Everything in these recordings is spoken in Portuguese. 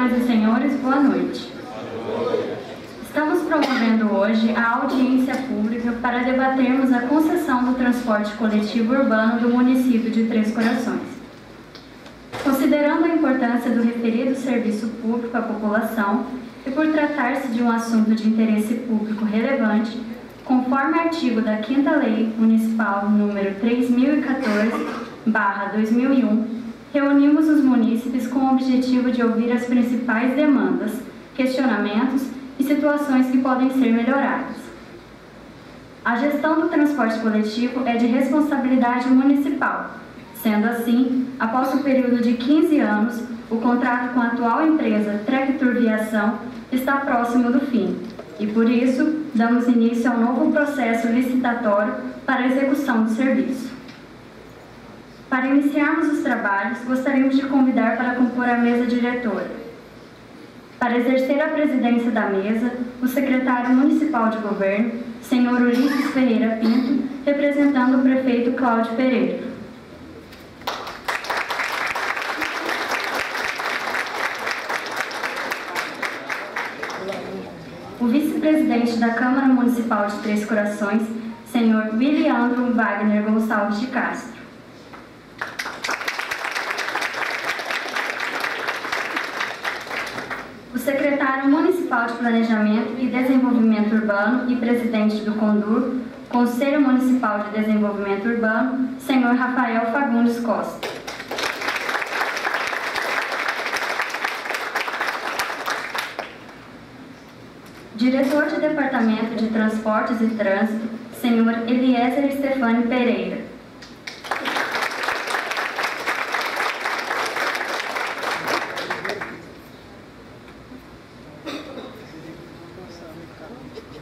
Senhoras e senhores, boa noite. Estamos promovendo hoje a audiência pública para debatermos a concessão do transporte coletivo urbano do município de Três Corações. Considerando a importância do referido serviço público à população e por tratar-se de um assunto de interesse público relevante, conforme artigo da 5 Lei Municipal número 3014/2001, reunimos os munícipes com o objetivo de ouvir as principais demandas, questionamentos e situações que podem ser melhoradas. A gestão do transporte coletivo é de responsabilidade municipal. Sendo assim, após o período de 15 anos, o contrato com a atual empresa Tractor Viação está próximo do fim e, por isso, damos início ao novo processo licitatório para a execução do serviço. Para iniciarmos os trabalhos, gostaríamos de convidar para compor a mesa diretora. Para exercer a presidência da mesa, o secretário municipal de governo, senhor Ulisses Ferreira Pinto, representando o prefeito Cláudio Pereira. O vice-presidente da Câmara Municipal de Três Corações, senhor Williandro Wagner Gonçalves de Castro. Secretário municipal de Planejamento e Desenvolvimento Urbano e presidente do CONDUR, Conselho Municipal de Desenvolvimento Urbano, senhor Rafael Fagundes Costa. Diretor de Departamento de Transportes e Trânsito, senhor Eliezer Stefani Pereira.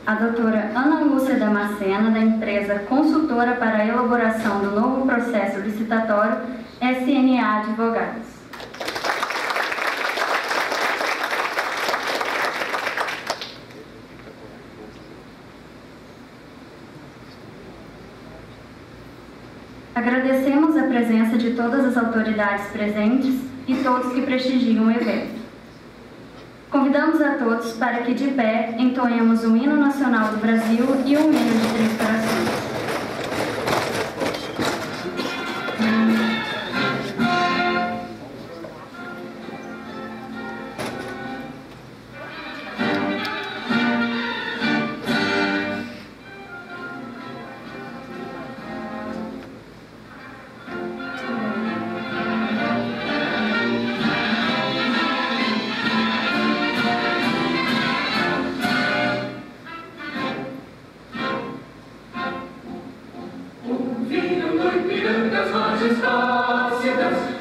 A doutora Ana Lúcia Damascena, da empresa consultora para a elaboração do novo processo licitatório SNA Advogados. Agradecemos a presença de todas as autoridades presentes e todos que prestigiam o evento. Convidamos a todos para que de pé entoemos o hino nacional do Brasil e o hino de Três Corações.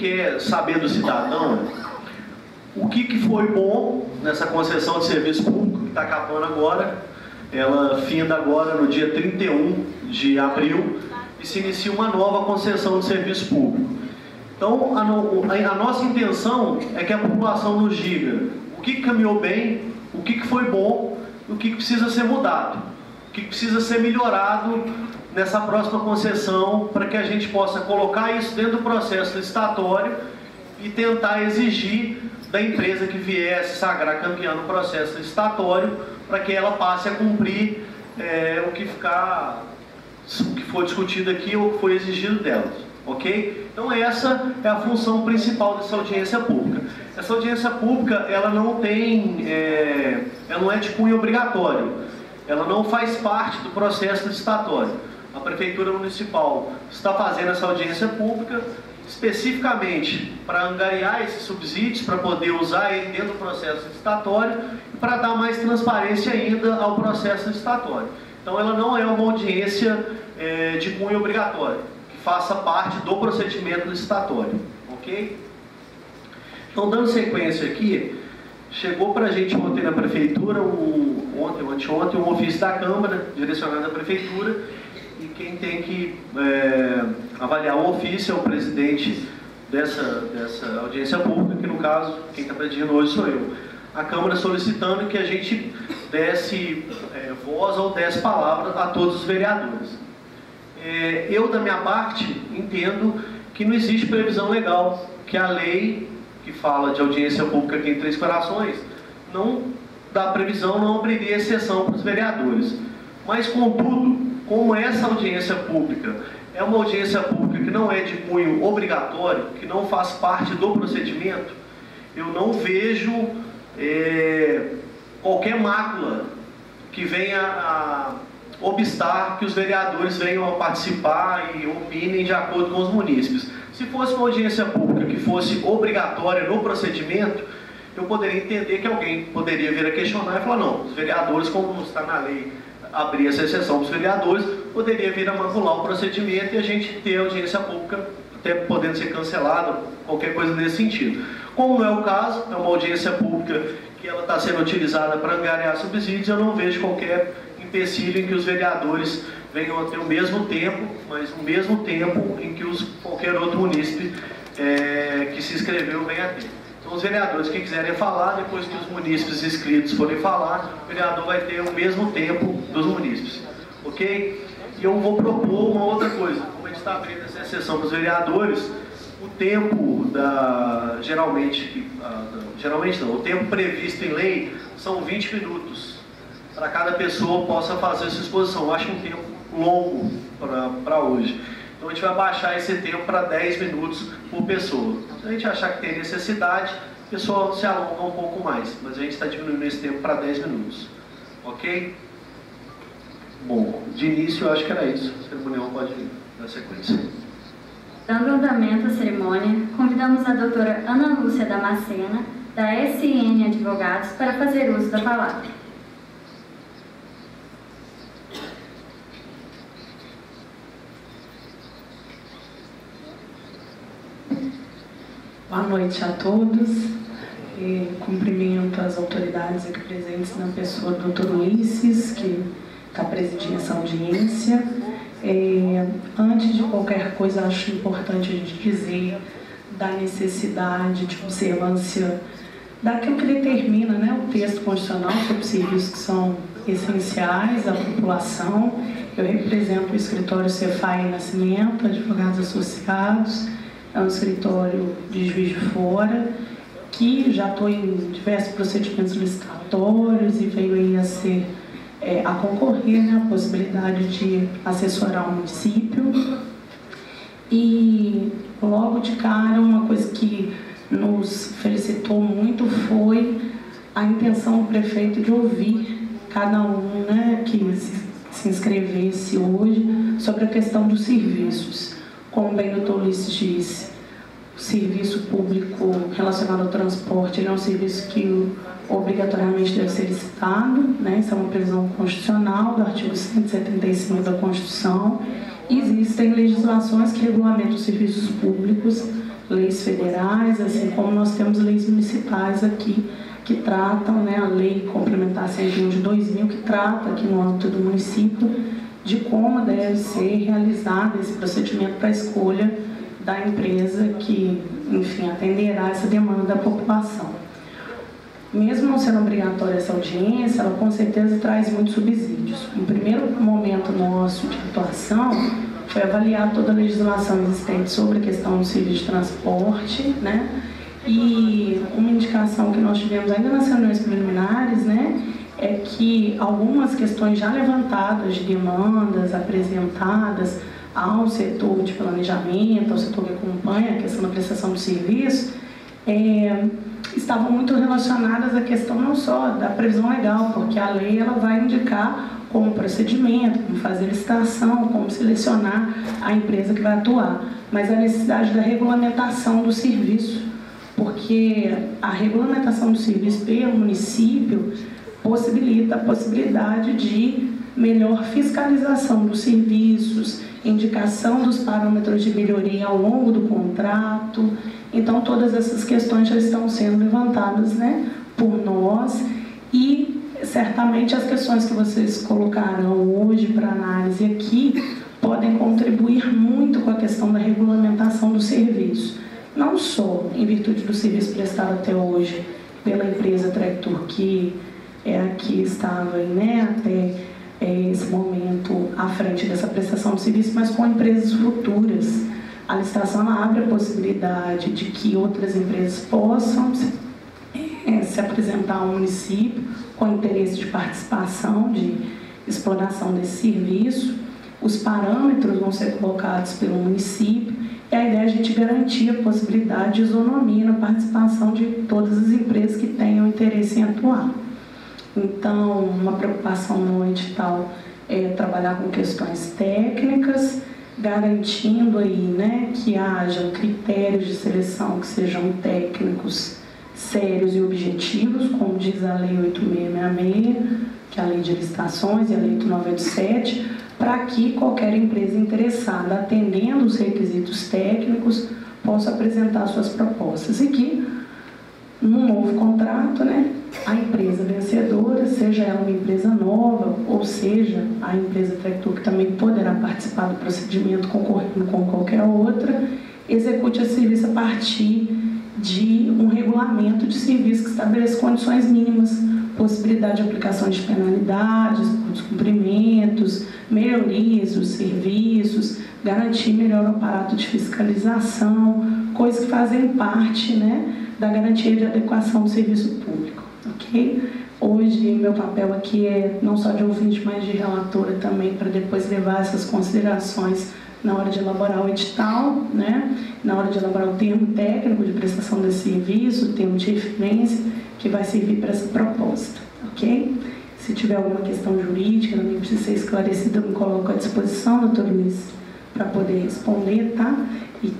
quer saber do cidadão o que, que foi bom nessa concessão de serviço público que está acabando agora ela finda agora no dia 31 de abril e se inicia uma nova concessão de serviço público. Então, a, a, nossa intenção é que a população nos diga o que caminhou bem, o que foi bom, o que precisa ser mudado, o que precisa ser melhorado nessa próxima concessão para que a gente possa colocar isso dentro do processo licitatório e tentar exigir da empresa que vier se sagrar campeã no processo licitatório para que ela passe a cumprir é, o que ficar, o que foi discutido aqui ou o que foi exigido delas. Ok? Então essa é a função principal dessa audiência pública. Essa audiência pública, ela não tem, é, ela não é de cunho obrigatório. Ela não faz parte do processo licitatório. A Prefeitura Municipal está fazendo essa audiência pública especificamente para angariar esses subsídios, para poder usar ele dentro do processo licitatório e para dar mais transparência ainda ao processo licitatório. Então ela não é uma audiência é, de cunho obrigatório faça parte do procedimento licitatório, ok? Então, dando sequência aqui, chegou para a gente ontem na prefeitura, um, ontem ou anteontem, um ofício da Câmara, direcionado à prefeitura, quem tem que é, avaliar o ofício é o presidente dessa, dessa audiência pública, que no caso, quem está presidindo hoje sou eu. A Câmara solicitando que a gente desse é, voz ou desse palavra a todos os vereadores. É, eu, da minha parte, entendo que não existe previsão legal, que a lei que fala de audiência pública aqui em Três Corações não dá previsão, não abriria exceção para os vereadores. Mas, contudo, como essa audiência pública é uma audiência pública que não é de cunho obrigatório, que não faz parte do procedimento, eu não vejo é, qualquer mácula que venha a obstar que os vereadores venham a participar e opinem de acordo com os munícipes. Se fosse uma audiência pública que fosse obrigatória no procedimento, eu poderia entender que alguém poderia vir a questionar e falar, não, os vereadores, como está na lei abrir essa exceção para os vereadores, poderia vir a macular o procedimento e a gente ter audiência pública, até podendo ser cancelada, qualquer coisa nesse sentido. Como não é o caso, é uma audiência pública que ela está sendo utilizada para angariar subsídios, eu não vejo qualquer empecilho em que os vereadores venham a ter o mesmo tempo, mas o mesmo tempo em que os, qualquer outro munícipe é, que se inscreveu venha a ter. Os vereadores que quiserem falar, depois que os munícipes inscritos forem falar, o vereador vai ter o mesmo tempo dos munícipes. Ok? E eu vou propor uma outra coisa. Como a gente está abrindo essa sessão para os vereadores, o tempo da. Geralmente, geralmente não, o tempo previsto em lei são 20 minutos para cada pessoa possa fazer essa exposição. Eu acho um tempo longo para hoje. Então a gente vai baixar esse tempo para 10 minutos por pessoa. Se a gente achar que tem necessidade, a pessoa se alonga um pouco mais, mas a gente está diminuindo esse tempo para 10 minutos. Ok? Bom, de início eu acho que era isso. O cerimonial pode dar sequência. Dando andamento à cerimônia, convidamos a doutora Ana Lúcia Damascena, da SN Advogados, para fazer uso da palavra. Boa noite a todos. E cumprimento as autoridades aqui presentes na pessoa do Dr. Ulisses, que está presidindo essa audiência. É, antes de qualquer coisa, acho importante a gente dizer da necessidade de observância daquilo que determina né, o texto constitucional sobre serviços que são essenciais à população. Eu represento o escritório Cefai Nascimento, advogados associados, é um escritório de Juiz de Fora, que já estou em diversos procedimentos licitatórios e veio aí a ser é, a concorrer né, a possibilidade de assessorar o município. E logo de cara, uma coisa que nos felicitou muito foi a intenção do prefeito de ouvir cada um né, que se, se inscrevesse hoje sobre a questão dos serviços. Como bem o doutor Ulisses disse, o serviço público relacionado ao transporte é um serviço que obrigatoriamente deve ser licitado, né? isso é uma previsão constitucional do artigo 175 da Constituição. Existem legislações que regulamentam os serviços públicos, leis federais, assim como nós temos leis municipais aqui que tratam, né, a lei complementar 101 de 2000, que trata aqui no âmbito do município de como deve ser realizado esse procedimento para a escolha da empresa que, enfim, atenderá essa demanda da população. Mesmo não sendo obrigatória essa audiência, ela com certeza traz muitos subsídios. Um primeiro momento nosso de atuação foi avaliar toda a legislação existente sobre a questão do serviço de transporte, né? E uma indicação que nós tivemos ainda nas reuniões preliminares, né, é que algumas questões já levantadas de demandas apresentadas ao setor de planejamento, ao setor que acompanha a questão da prestação de serviço, é, estavam muito relacionadas à questão não só da previsão legal, porque a lei ela vai indicar como procedimento, como fazer licitação, como selecionar a empresa que vai atuar, mas a necessidade da regulamentação do serviço, porque a regulamentação do serviço pelo município possibilita a possibilidade de melhor fiscalização dos serviços, indicação dos parâmetros de melhoria ao longo do contrato. Então, todas essas questões já estão sendo levantadas né, por nós e certamente as questões que vocês colocaram hoje para análise aqui podem contribuir muito com a questão da regulamentação do serviço. Não só em virtude do serviço prestado até hoje pela empresa Tractor, é a que estava né, até é, esse momento à frente dessa prestação de serviço, mas com empresas futuras. A licitação abre a possibilidade de que outras empresas possam é, se apresentar ao município com interesse de participação, de exploração desse serviço. Os parâmetros vão ser colocados pelo município e a ideia é a gente garantir a possibilidade de isonomia na participação de todas as empresas que tenham interesse em atuar. Então, uma preocupação no edital é trabalhar com questões técnicas, garantindo aí, né, que haja critérios de seleção que sejam técnicos, sérios e objetivos, como diz a Lei 8666, que é a Lei de Licitações e a Lei 8987, para que qualquer empresa interessada, atendendo os requisitos técnicos, possa apresentar suas propostas. E que, num novo contrato, né, a empresa vencedora, seja ela uma empresa nova, ou seja, a empresa Tractor, que também poderá participar do procedimento concorrendo com qualquer outra, execute esse serviço a partir de um regulamento de serviço que estabelece condições mínimas, possibilidade de aplicação de penalidades, descumprimentos, melhorias dos serviços, garantir melhor o aparato de fiscalização, coisas que fazem parte né, da garantia de adequação do serviço público Hoje, meu papel aqui é não só de ouvinte, mas de relatora também, para depois levar essas considerações na hora de elaborar o edital, né? na hora de elaborar o termo técnico de prestação desse serviço, o termo de referência, que vai servir para essa proposta, ok? Se tiver alguma questão jurídica, também precisa ser esclarecida, eu me coloco à disposição, doutor Luiz, para poder responder, tá? E,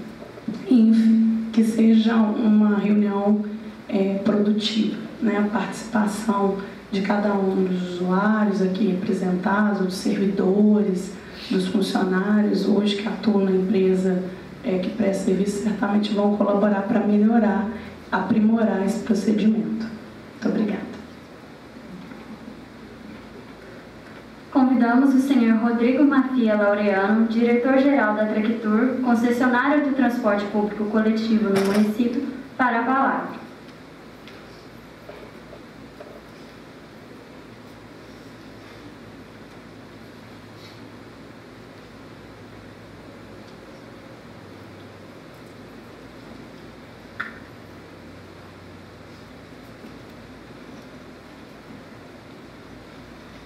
enfim, que seja uma reunião é, produtiva né, a participação de cada um dos usuários aqui representados, dos servidores, dos funcionários hoje que atuam na empresa é, que presta serviço, certamente vão colaborar para melhorar, aprimorar esse procedimento. Muito obrigada. Convidamos o senhor Rodrigo Mafia Laureano, diretor-geral da Tractur, concessionária do transporte público coletivo no município, para a palavra.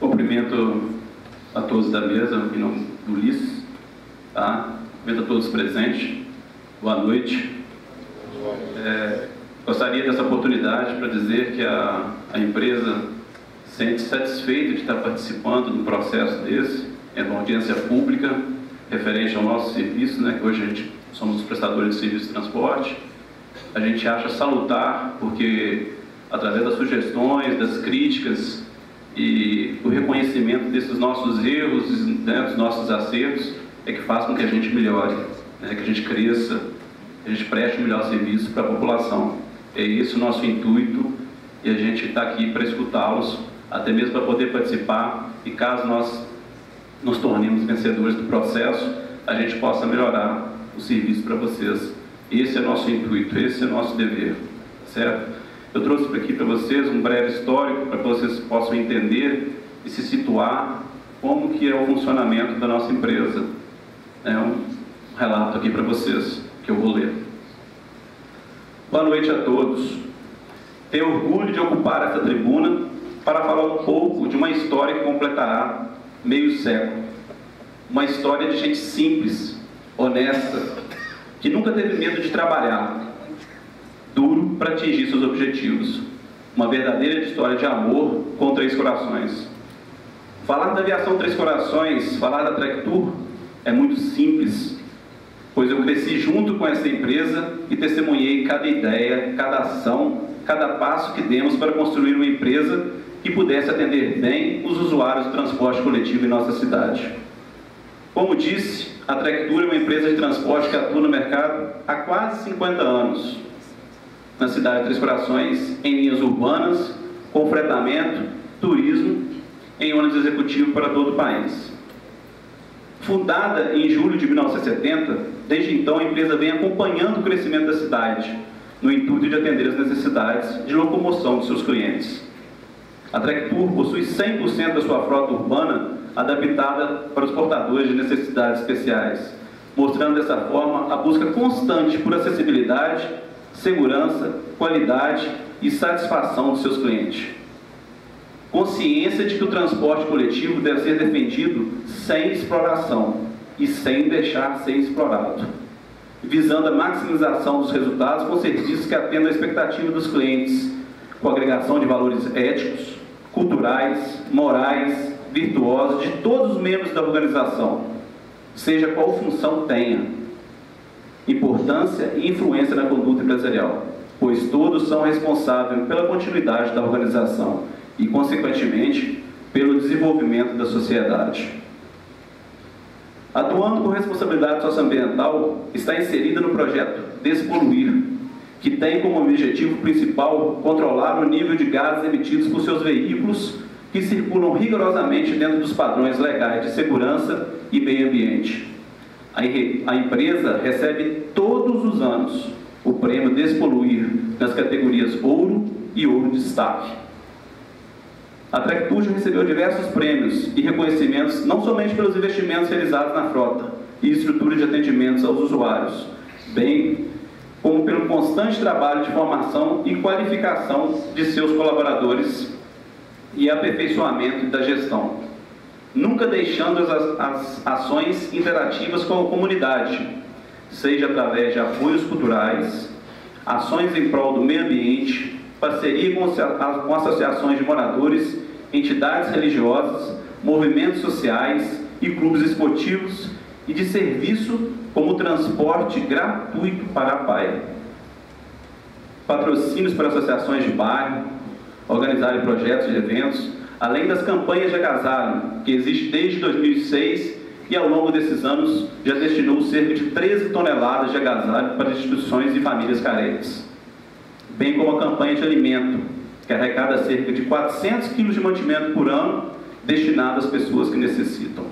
Cumprimento a todos da mesa, em nome do Ulisses, tá? Cumprimento a todos presentes, boa noite. É, gostaria dessa oportunidade para dizer que a, a empresa sente satisfeita de estar participando de um processo desse, é uma audiência pública referente ao nosso serviço, né, que hoje a gente somos prestadores de serviço de transporte. A gente acha salutar, porque através das sugestões, das críticas e o reconhecimento desses nossos erros, né, dos nossos acertos, é que faz com que a gente melhore, né, que a gente cresça, que a gente preste um melhor serviço para a população. É esse o nosso intuito e a gente está aqui para escutá-los, até mesmo para poder participar e caso nós nos tornemos vencedores do processo, a gente possa melhorar o serviço para vocês. Esse é o nosso intuito, esse é o nosso dever, certo? Eu trouxe aqui para vocês um breve histórico para que vocês possam entender e se situar como que é o funcionamento da nossa empresa. É um relato aqui para vocês que eu vou ler. Boa noite a todos. Tenho orgulho de ocupar essa tribuna para falar um pouco de uma história que completará meio século. uma história de gente simples, honesta, que nunca teve medo de trabalhar duro para atingir seus objetivos. Uma verdadeira história de amor com Três Corações. Falar da aviação Três Corações, falar da Trek Tour, é muito simples, pois eu cresci junto com essa empresa e testemunhei cada ideia, cada ação, cada passo que demos para construir uma empresa que pudesse atender bem os usuários do transporte coletivo em nossa cidade. Como disse, a Trek Tour é uma empresa de transporte que atua no mercado há quase 50 anos, na cidade de Três Corações, em linhas urbanas, com fretamento, turismo em ônibus executivo para todo o país. Fundada em julho de 1970, desde então a empresa vem acompanhando o crescimento da cidade, no intuito de atender as necessidades de locomoção de seus clientes. A Tour possui 100% da sua frota urbana adaptada para os portadores de necessidades especiais, mostrando dessa forma a busca constante por acessibilidade, segurança, qualidade e satisfação dos seus clientes. Consciência de que o transporte coletivo deve ser defendido sem exploração e sem deixar ser explorado, visando a maximização dos resultados com serviços que atendam a expectativa dos clientes, com agregação de valores éticos, culturais, morais, virtuosos de todos os membros da organização, seja qual função tenha, importância e influência na conduta empresarial, pois todos são responsáveis pela continuidade da organização e, consequentemente, pelo desenvolvimento da sociedade. Atuando com responsabilidade socioambiental, está inserida no projeto Despoluir, que tem como objetivo principal controlar o nível de gases emitidos por seus veículos que circulam rigorosamente dentro dos padrões legais de segurança e meio ambiente. A empresa recebe todos os anos o prêmio Despoluir nas categorias Ouro e Ouro Destaque. A Trectude recebeu diversos prêmios e reconhecimentos, não somente pelos investimentos realizados na frota e estrutura de atendimentos aos usuários, bem como pelo constante trabalho de formação e qualificação de seus colaboradores e aperfeiçoamento da gestão, nunca deixando as, as ações interativas com a comunidade, seja através de apoios culturais, ações em prol do meio ambiente, parceria com, com associações de moradores entidades religiosas, movimentos sociais e clubes esportivos e de serviço como transporte gratuito para a PAI. Patrocínios para associações de bairro, organizarem projetos de eventos, além das campanhas de agasalho, que existe desde 2006 e ao longo desses anos já destinou cerca de 13 toneladas de agasalho para instituições e famílias carentes, bem como a campanha de alimento, que arrecada cerca de 400 quilos de mantimento por ano destinado às pessoas que necessitam.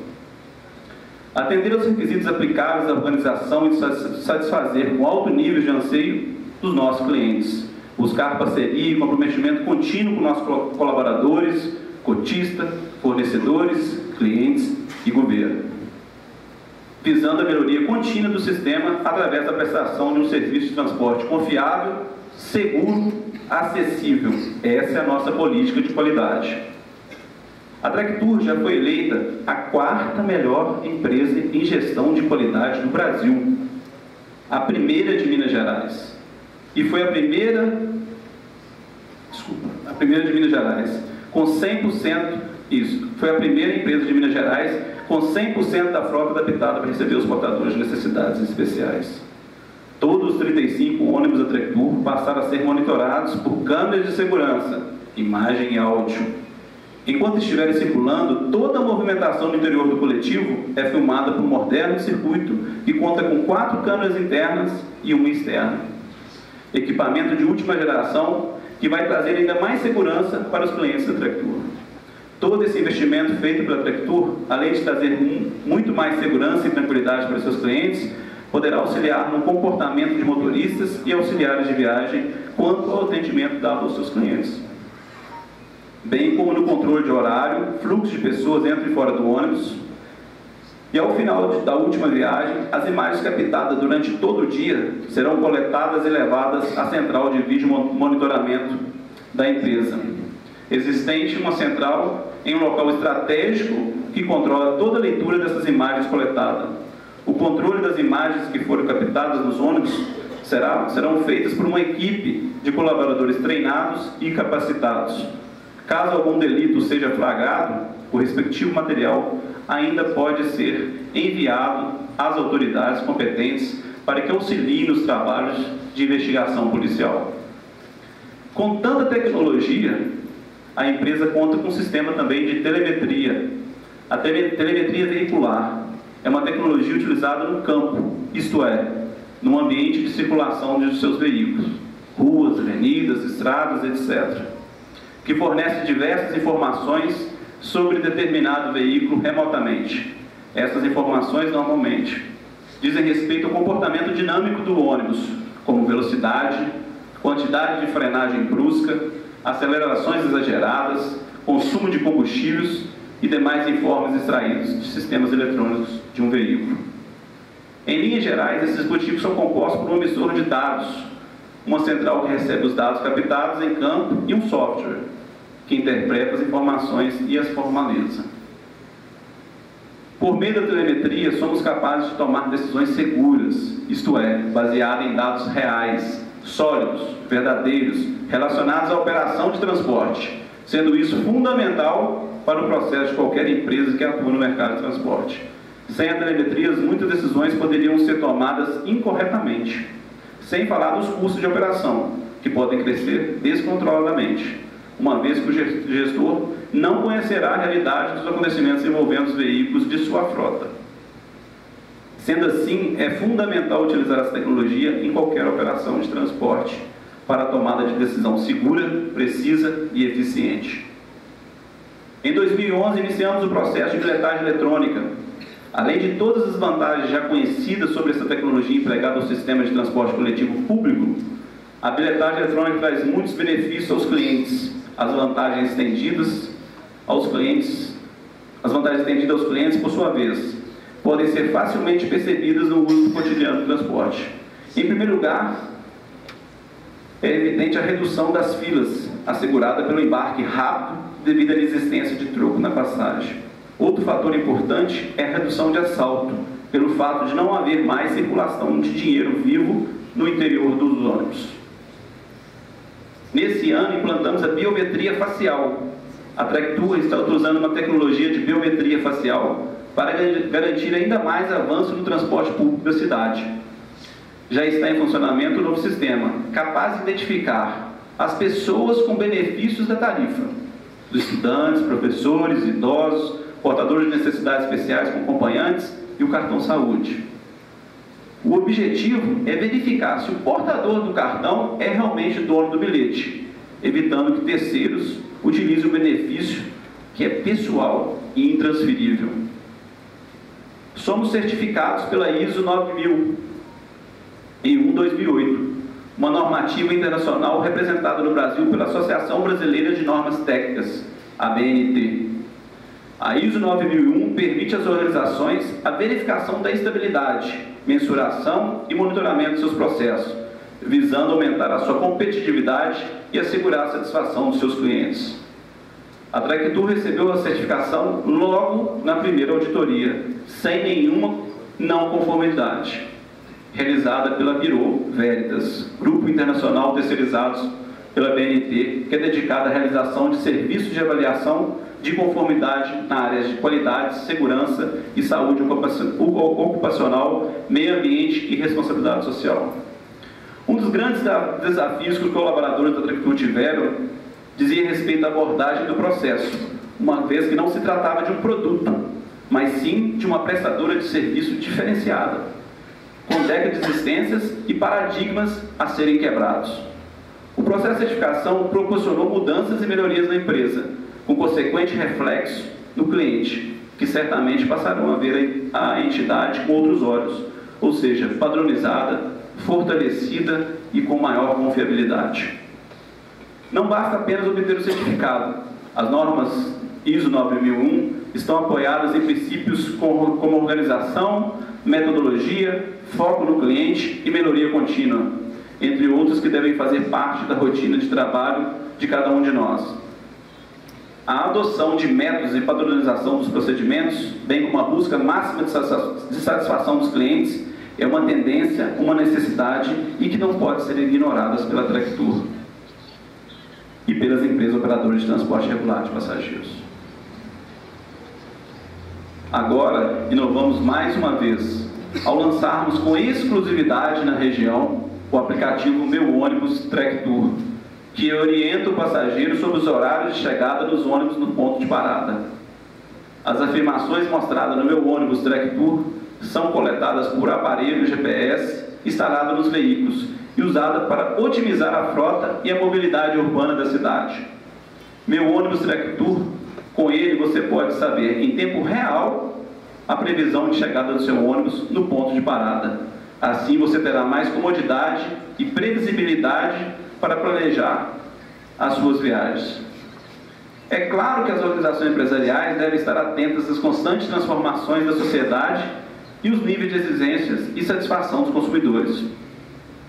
Atender aos requisitos aplicáveis à organização e satisfazer com alto nível de anseio dos nossos clientes. Buscar parceria e comprometimento contínuo com nossos colaboradores, cotistas, fornecedores, clientes e governo. Visando a melhoria contínua do sistema através da prestação de um serviço de transporte confiável, seguro acessível. Essa é a nossa política de qualidade. A Tractur já foi eleita a quarta melhor empresa em gestão de qualidade do Brasil, a primeira de Minas Gerais. E foi a primeira, desculpa, a primeira de Minas Gerais, com 100%, isso, foi a primeira empresa de Minas Gerais com 100% da frota adaptada para receber os portadores de necessidades especiais. Todos os 35 ônibus da Trectur passaram a ser monitorados por câmeras de segurança, imagem e áudio. Enquanto estiverem circulando, toda a movimentação no interior do coletivo é filmada por um moderno circuito que conta com quatro câmeras internas e uma externa. Equipamento de última geração que vai trazer ainda mais segurança para os clientes da Trectur. Todo esse investimento feito pela Trectur, além de trazer muito mais segurança e tranquilidade para seus clientes, poderá auxiliar no comportamento de motoristas e auxiliares de viagem quanto ao atendimento dado aos seus clientes, bem como no controle de horário, fluxo de pessoas dentro e fora do ônibus. E ao final da última viagem, as imagens captadas durante todo o dia serão coletadas e levadas à central de vídeo monitoramento da empresa. Existente uma central em um local estratégico que controla toda a leitura dessas imagens coletadas. O controle das imagens que foram captadas nos ônibus será, serão feitas por uma equipe de colaboradores treinados e capacitados. Caso algum delito seja flagrado, o respectivo material ainda pode ser enviado às autoridades competentes para que auxiliem nos trabalhos de investigação policial. Com tanta tecnologia, a empresa conta com um sistema também de telemetria. A telemetria veicular é uma tecnologia utilizada no campo, isto é, no ambiente de circulação de seus veículos, ruas, avenidas, estradas, etc., que fornece diversas informações sobre determinado veículo remotamente. Essas informações, normalmente, dizem respeito ao comportamento dinâmico do ônibus, como velocidade, quantidade de frenagem brusca, acelerações exageradas, consumo de combustíveis e demais informes extraídos de sistemas eletrônicos de um veículo. Em linhas gerais, esses dispositivos são compostos por um emissor de dados, uma central que recebe os dados captados em campo e um software que interpreta as informações e as formaliza. Por meio da telemetria, somos capazes de tomar decisões seguras, isto é, baseadas em dados reais, sólidos, verdadeiros, relacionados à operação de transporte, sendo isso fundamental para o processo de qualquer empresa que atua no mercado de transporte. Sem a telemetria, muitas decisões poderiam ser tomadas incorretamente, sem falar dos custos de operação, que podem crescer descontroladamente, uma vez que o gestor não conhecerá a realidade dos acontecimentos envolvendo os veículos de sua frota. Sendo assim, é fundamental utilizar essa tecnologia em qualquer operação de transporte para a tomada de decisão segura, precisa e eficiente. Em 2011, iniciamos o processo de bilhetagem eletrônica. Além de todas as vantagens já conhecidas sobre essa tecnologia empregada no sistema de transporte coletivo público, a bilhetagem eletrônica traz muitos benefícios aos clientes, as vantagens estendidas aos clientes, as vantagens estendidas aos clientes, por sua vez, podem ser facilmente percebidas no uso cotidiano do transporte. Em primeiro lugar, é evidente a redução das filas, assegurada pelo embarque rápido devido à existência de troco na passagem. Outro fator importante é a redução de assalto, pelo fato de não haver mais circulação de dinheiro vivo no interior dos ônibus. Nesse ano, implantamos a biometria facial. A Tractua está utilizando uma tecnologia de biometria facial para garantir ainda mais avanço no transporte público da cidade já está em funcionamento o novo sistema, capaz de identificar as pessoas com benefícios da tarifa, os estudantes, professores, idosos, portadores de necessidades especiais com acompanhantes e o cartão saúde. O objetivo é verificar se o portador do cartão é realmente dono do bilhete, evitando que terceiros utilizem o benefício que é pessoal e intransferível. Somos certificados pela ISO 9000 em 1-2008, uma normativa internacional representada no Brasil pela Associação Brasileira de Normas Técnicas, a BNT. A ISO 9001 permite às organizações a verificação da estabilidade, mensuração e monitoramento de seus processos, visando aumentar a sua competitividade e assegurar a satisfação dos seus clientes. A Tractur recebeu a certificação logo na primeira auditoria, sem nenhuma não conformidade realizada pela Biro Veritas, grupo internacional terceirizados pela BNT, que é dedicada à realização de serviços de avaliação de conformidade na área de qualidade, segurança e saúde ocupacional, meio ambiente e responsabilidade social. Um dos grandes desafios que os colaboradores da Tractur tiveram dizia respeito à abordagem do processo, uma vez que não se tratava de um produto, mas sim de uma prestadora de serviço diferenciada com décadas de existências e paradigmas a serem quebrados. O processo de certificação proporcionou mudanças e melhorias na empresa, com consequente reflexo no cliente, que certamente passarão a ver a entidade com outros olhos, ou seja, padronizada, fortalecida e com maior confiabilidade. Não basta apenas obter o certificado. As normas ISO 9001 estão apoiadas em princípios como organização, metodologia, foco no cliente e melhoria contínua, entre outros que devem fazer parte da rotina de trabalho de cada um de nós. A adoção de métodos de padronização dos procedimentos, bem como a busca máxima de satisfação dos clientes, é uma tendência, uma necessidade e que não pode ser ignorada pela Trectur e pelas empresas operadoras de transporte regular de passageiros. Agora, inovamos mais uma vez, ao lançarmos com exclusividade na região o aplicativo Meu Ônibus Trek Tour, que orienta o passageiro sobre os horários de chegada dos ônibus no ponto de parada. As afirmações mostradas no Meu Ônibus Trek Tour são coletadas por aparelho GPS instalado nos veículos e usada para otimizar a frota e a mobilidade urbana da cidade. Meu ônibus Trek Tour, com ele você pode saber em tempo real a previsão de chegada do seu ônibus no ponto de parada. Assim você terá mais comodidade e previsibilidade para planejar as suas viagens. É claro que as organizações empresariais devem estar atentas às constantes transformações da sociedade e os níveis de exigências e satisfação dos consumidores.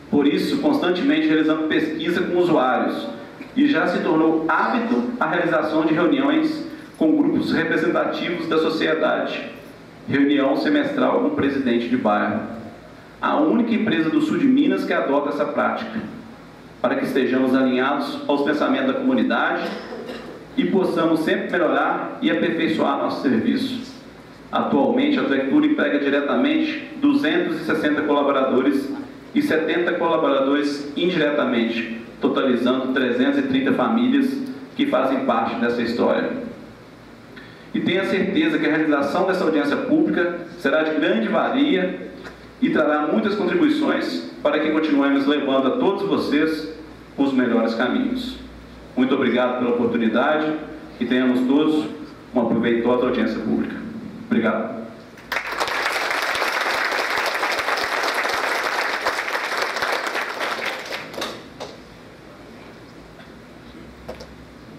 Por isso, constantemente realizamos pesquisa com usuários e já se tornou hábito a realização de reuniões com grupos representativos da sociedade. Reunião semestral com o presidente de bairro. A única empresa do sul de Minas que adota essa prática, para que estejamos alinhados aos pensamentos da comunidade e possamos sempre melhorar e aperfeiçoar nosso serviço. Atualmente, a Trectura emprega diretamente 260 colaboradores e 70 colaboradores indiretamente, totalizando 330 famílias que fazem parte dessa história. E tenha certeza que a realização dessa audiência pública será de grande valia e trará muitas contribuições para que continuemos levando a todos vocês os melhores caminhos. Muito obrigado pela oportunidade e tenhamos todos uma proveitosa audiência pública. Obrigado.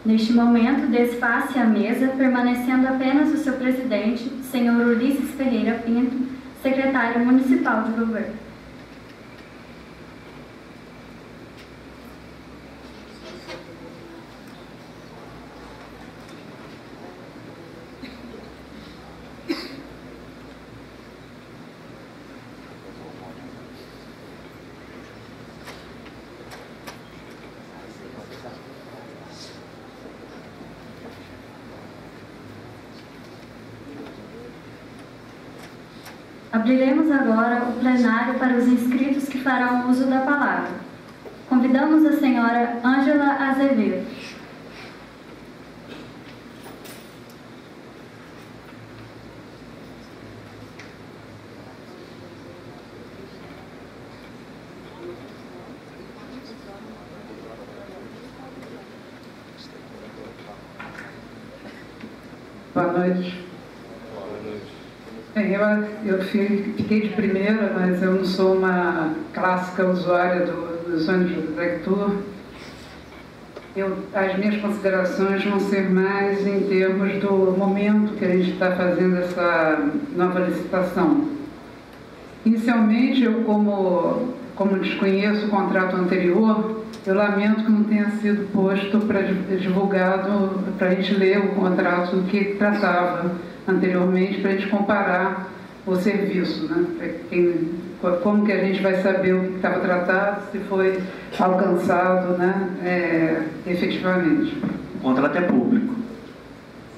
Neste momento, desface a mesa, permanecendo apenas o seu presidente, senhor Ulisses Ferreira Pinto, secretário municipal de governo. Abriremos agora o plenário para os inscritos que farão uso da palavra. Convidamos a senhora Ângela Azevedo. Boa noite. Eu, eu fiquei de primeira, mas eu não sou uma clássica usuária do, dos ônibus do Vector. Eu, as minhas considerações vão ser mais em termos do momento que a gente está fazendo essa nova licitação. Inicialmente, eu, como, como desconheço o contrato anterior, eu lamento que não tenha sido posto para divulgado para a gente ler o contrato do que tratava anteriormente para a gente comparar o serviço, né? Quem, como que a gente vai saber o que estava tratado, se foi alcançado né? É, efetivamente. O contrato é público.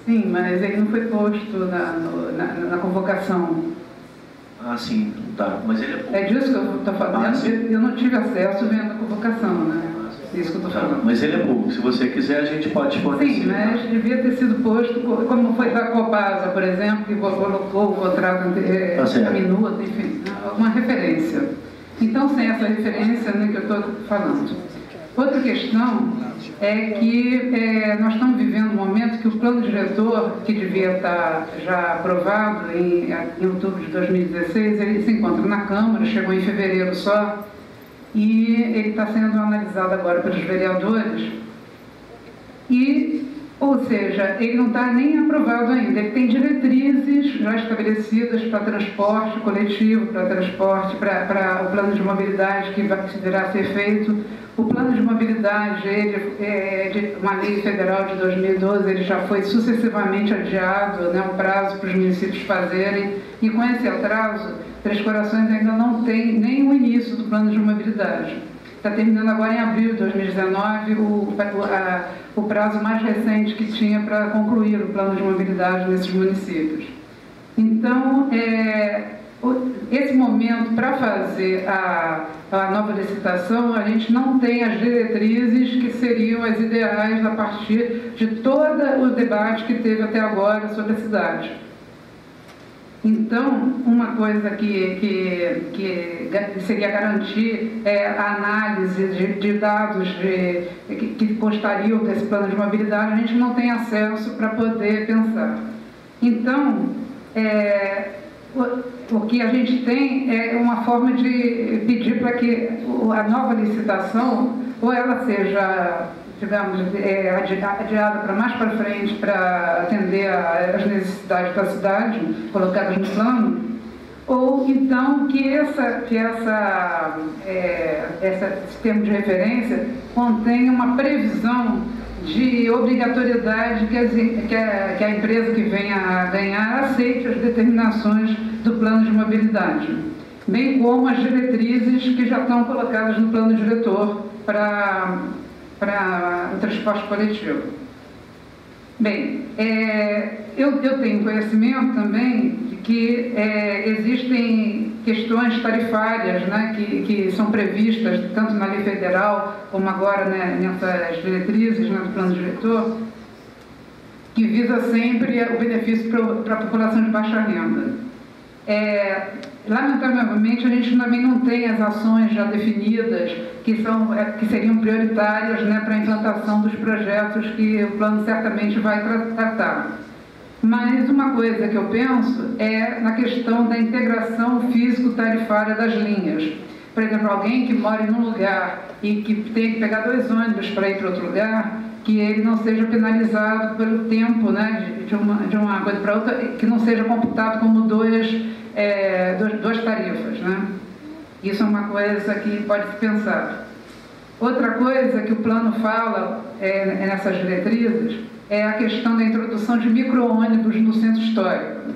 Sim, mas ele não foi posto na, no, na, na, convocação. Ah, sim, tá. Mas ele é público. É disso que eu estou falando. Ah, eu, eu, não tive acesso vendo a convocação, né? Isso que eu estou falando. Mas ele é público. Se você quiser, a gente pode fornecer. Sim, mas tá? devia ter sido posto, como foi da Copasa, por exemplo, que colocou o contrato é, tá minuto, enfim, uma referência. Então, sem essa referência né, que eu estou falando. Outra questão é que é, nós estamos vivendo um momento que o plano diretor, que devia estar já aprovado em, em outubro de 2016, ele se encontra na Câmara, chegou em fevereiro só, e ele está sendo analisado agora pelos vereadores. E Ou seja, ele não está nem aprovado ainda. Ele tem diretrizes já estabelecidas para transporte coletivo, para transporte, para, o plano de mobilidade que vai, deverá ser feito. O plano de mobilidade, ele, é, de uma lei federal de 2012, ele já foi sucessivamente adiado, né, um prazo para os municípios fazerem. E com esse atraso, Três Corações ainda não tem nem o início do plano de mobilidade. Está terminando agora em abril de 2019 o, a, o prazo mais recente que tinha para concluir o plano de mobilidade nesses municípios. Então, é, esse momento para fazer a, a nova licitação, a gente não tem as diretrizes que seriam as ideais a partir de todo o debate que teve até agora sobre a cidade. Então, uma coisa que, que, que seria garantir é a análise de, de dados de, que, que constariam desse plano de mobilidade, a gente não tem acesso para poder pensar. Então, é, o, o que a gente tem é uma forma de pedir para que a nova licitação, ou ela seja digamos, é, adiada para mais para frente para atender às necessidades da cidade colocadas no plano, ou então que, essa, que essa, é, essa, esse termo de referência contenha uma previsão de obrigatoriedade que, as, que, a, que a empresa que venha a ganhar aceite as determinações do plano de mobilidade, bem como as diretrizes que já estão colocadas no plano diretor para para o transporte coletivo. Bem, é, eu, eu, tenho conhecimento também de que é, existem questões tarifárias né, que, que são previstas tanto na lei federal como agora né, nessas diretrizes né, do plano diretor, que visa sempre o benefício para a população de baixa renda. É, lamentavelmente, a gente também não tem as ações já definidas que, são, é, que seriam prioritárias né, para a implantação dos projetos que o plano certamente vai tratar. Mas uma coisa que eu penso é na questão da integração físico-tarifária das linhas. Por exemplo, alguém que mora em um lugar e que tem que pegar dois ônibus para ir para outro lugar, que ele não seja penalizado pelo tempo né, de, uma, de uma coisa para outra, que não seja computado como dois, é, duas tarifas. Né? Isso é uma coisa que pode se pensar. Outra coisa que o plano fala é, é nessas diretrizes é a questão da introdução de micro-ônibus no centro histórico.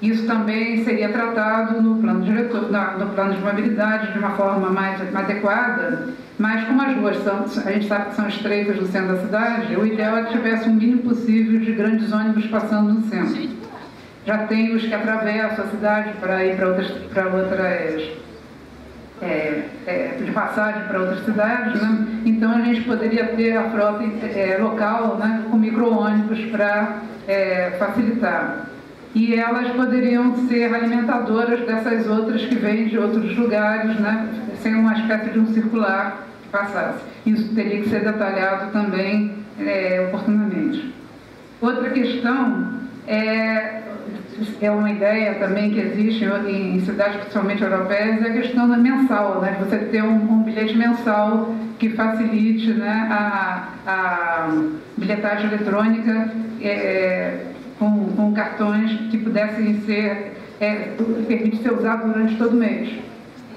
Isso também seria tratado no plano, diretor, no plano de mobilidade de uma forma mais adequada, mas como as ruas são, a gente sabe que são estreitas no centro da cidade, o ideal é que tivesse o mínimo possível de grandes ônibus passando no centro. Já tem os que atravessam a cidade para ir para outras, para outras é, é, de passagem para outras cidades, né? então a gente poderia ter a frota é, local né, com micro-ônibus para é, facilitar e elas poderiam ser alimentadoras dessas outras que vêm de outros lugares, né, sem uma espécie de um circular que passasse. Isso teria que ser detalhado também é, oportunamente. Outra questão é, é uma ideia também que existe em, cidades principalmente europeias, é a questão da mensal, né, você ter um, um bilhete mensal que facilite né, a, a bilhetagem eletrônica é, com, com cartões que pudessem ser, é, permite ser usado durante todo o mês,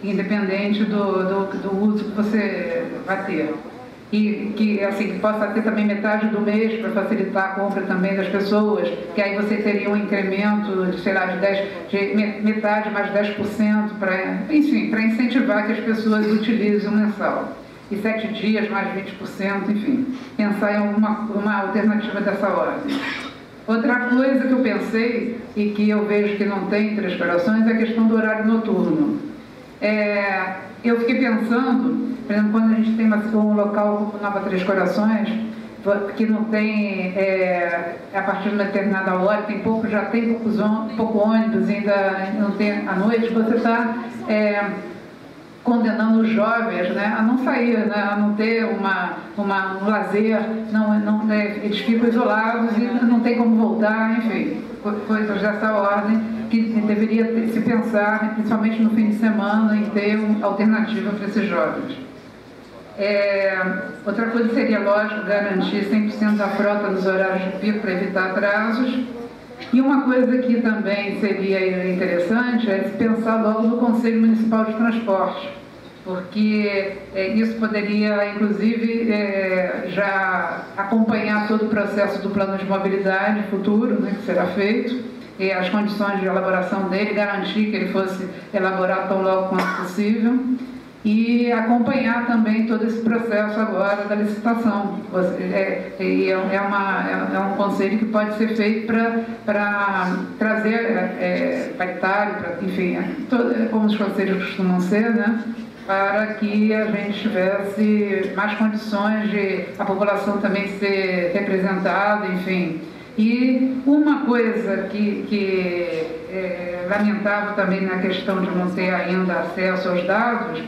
independente do, do, do uso que você vai ter e que assim que possa ter também metade do mês para facilitar a compra também das pessoas, que aí você teria um incremento de, sei lá, de, 10, de metade mais 10% para, enfim, para incentivar que as pessoas utilizem o mensal. E sete dias mais 20%, enfim, pensar em alguma uma alternativa dessa ordem. Outra coisa que eu pensei e que eu vejo que não tem Três Corações é a questão do horário noturno. É, eu fiquei pensando, por exemplo, quando a gente tem um local como Nova Três Corações, que não tem, é, a partir de uma determinada hora, tem pouco, já tem poucos, pouco ônibus, ainda não tem à noite, você está é, condenando os jovens né, a não sair, né, a não ter uma, uma, um lazer, não, não, né, eles ficam isolados e não tem como voltar, enfim, coisas dessa ordem que deveria se pensar, principalmente no fim de semana, em ter uma alternativa para esses jovens. É, outra coisa seria, lógico, garantir 100% da frota nos horários de pico para evitar atrasos. E uma coisa que também seria interessante é pensar logo no Conselho Municipal de Transporte, porque é, isso poderia, inclusive, é, já acompanhar todo o processo do plano de mobilidade futuro, né, que será feito, e as condições de elaboração dele, garantir que ele fosse elaborado tão logo quanto possível e acompanhar também todo esse processo agora da licitação. É, é, é, uma, é, um conselho que pode ser feito para trazer é, pra, enfim, como os conselhos costumam ser, né? Para que a gente tivesse mais condições de a população também ser representada, enfim. E uma coisa que, que é lamentável também na questão de não ter ainda acesso aos dados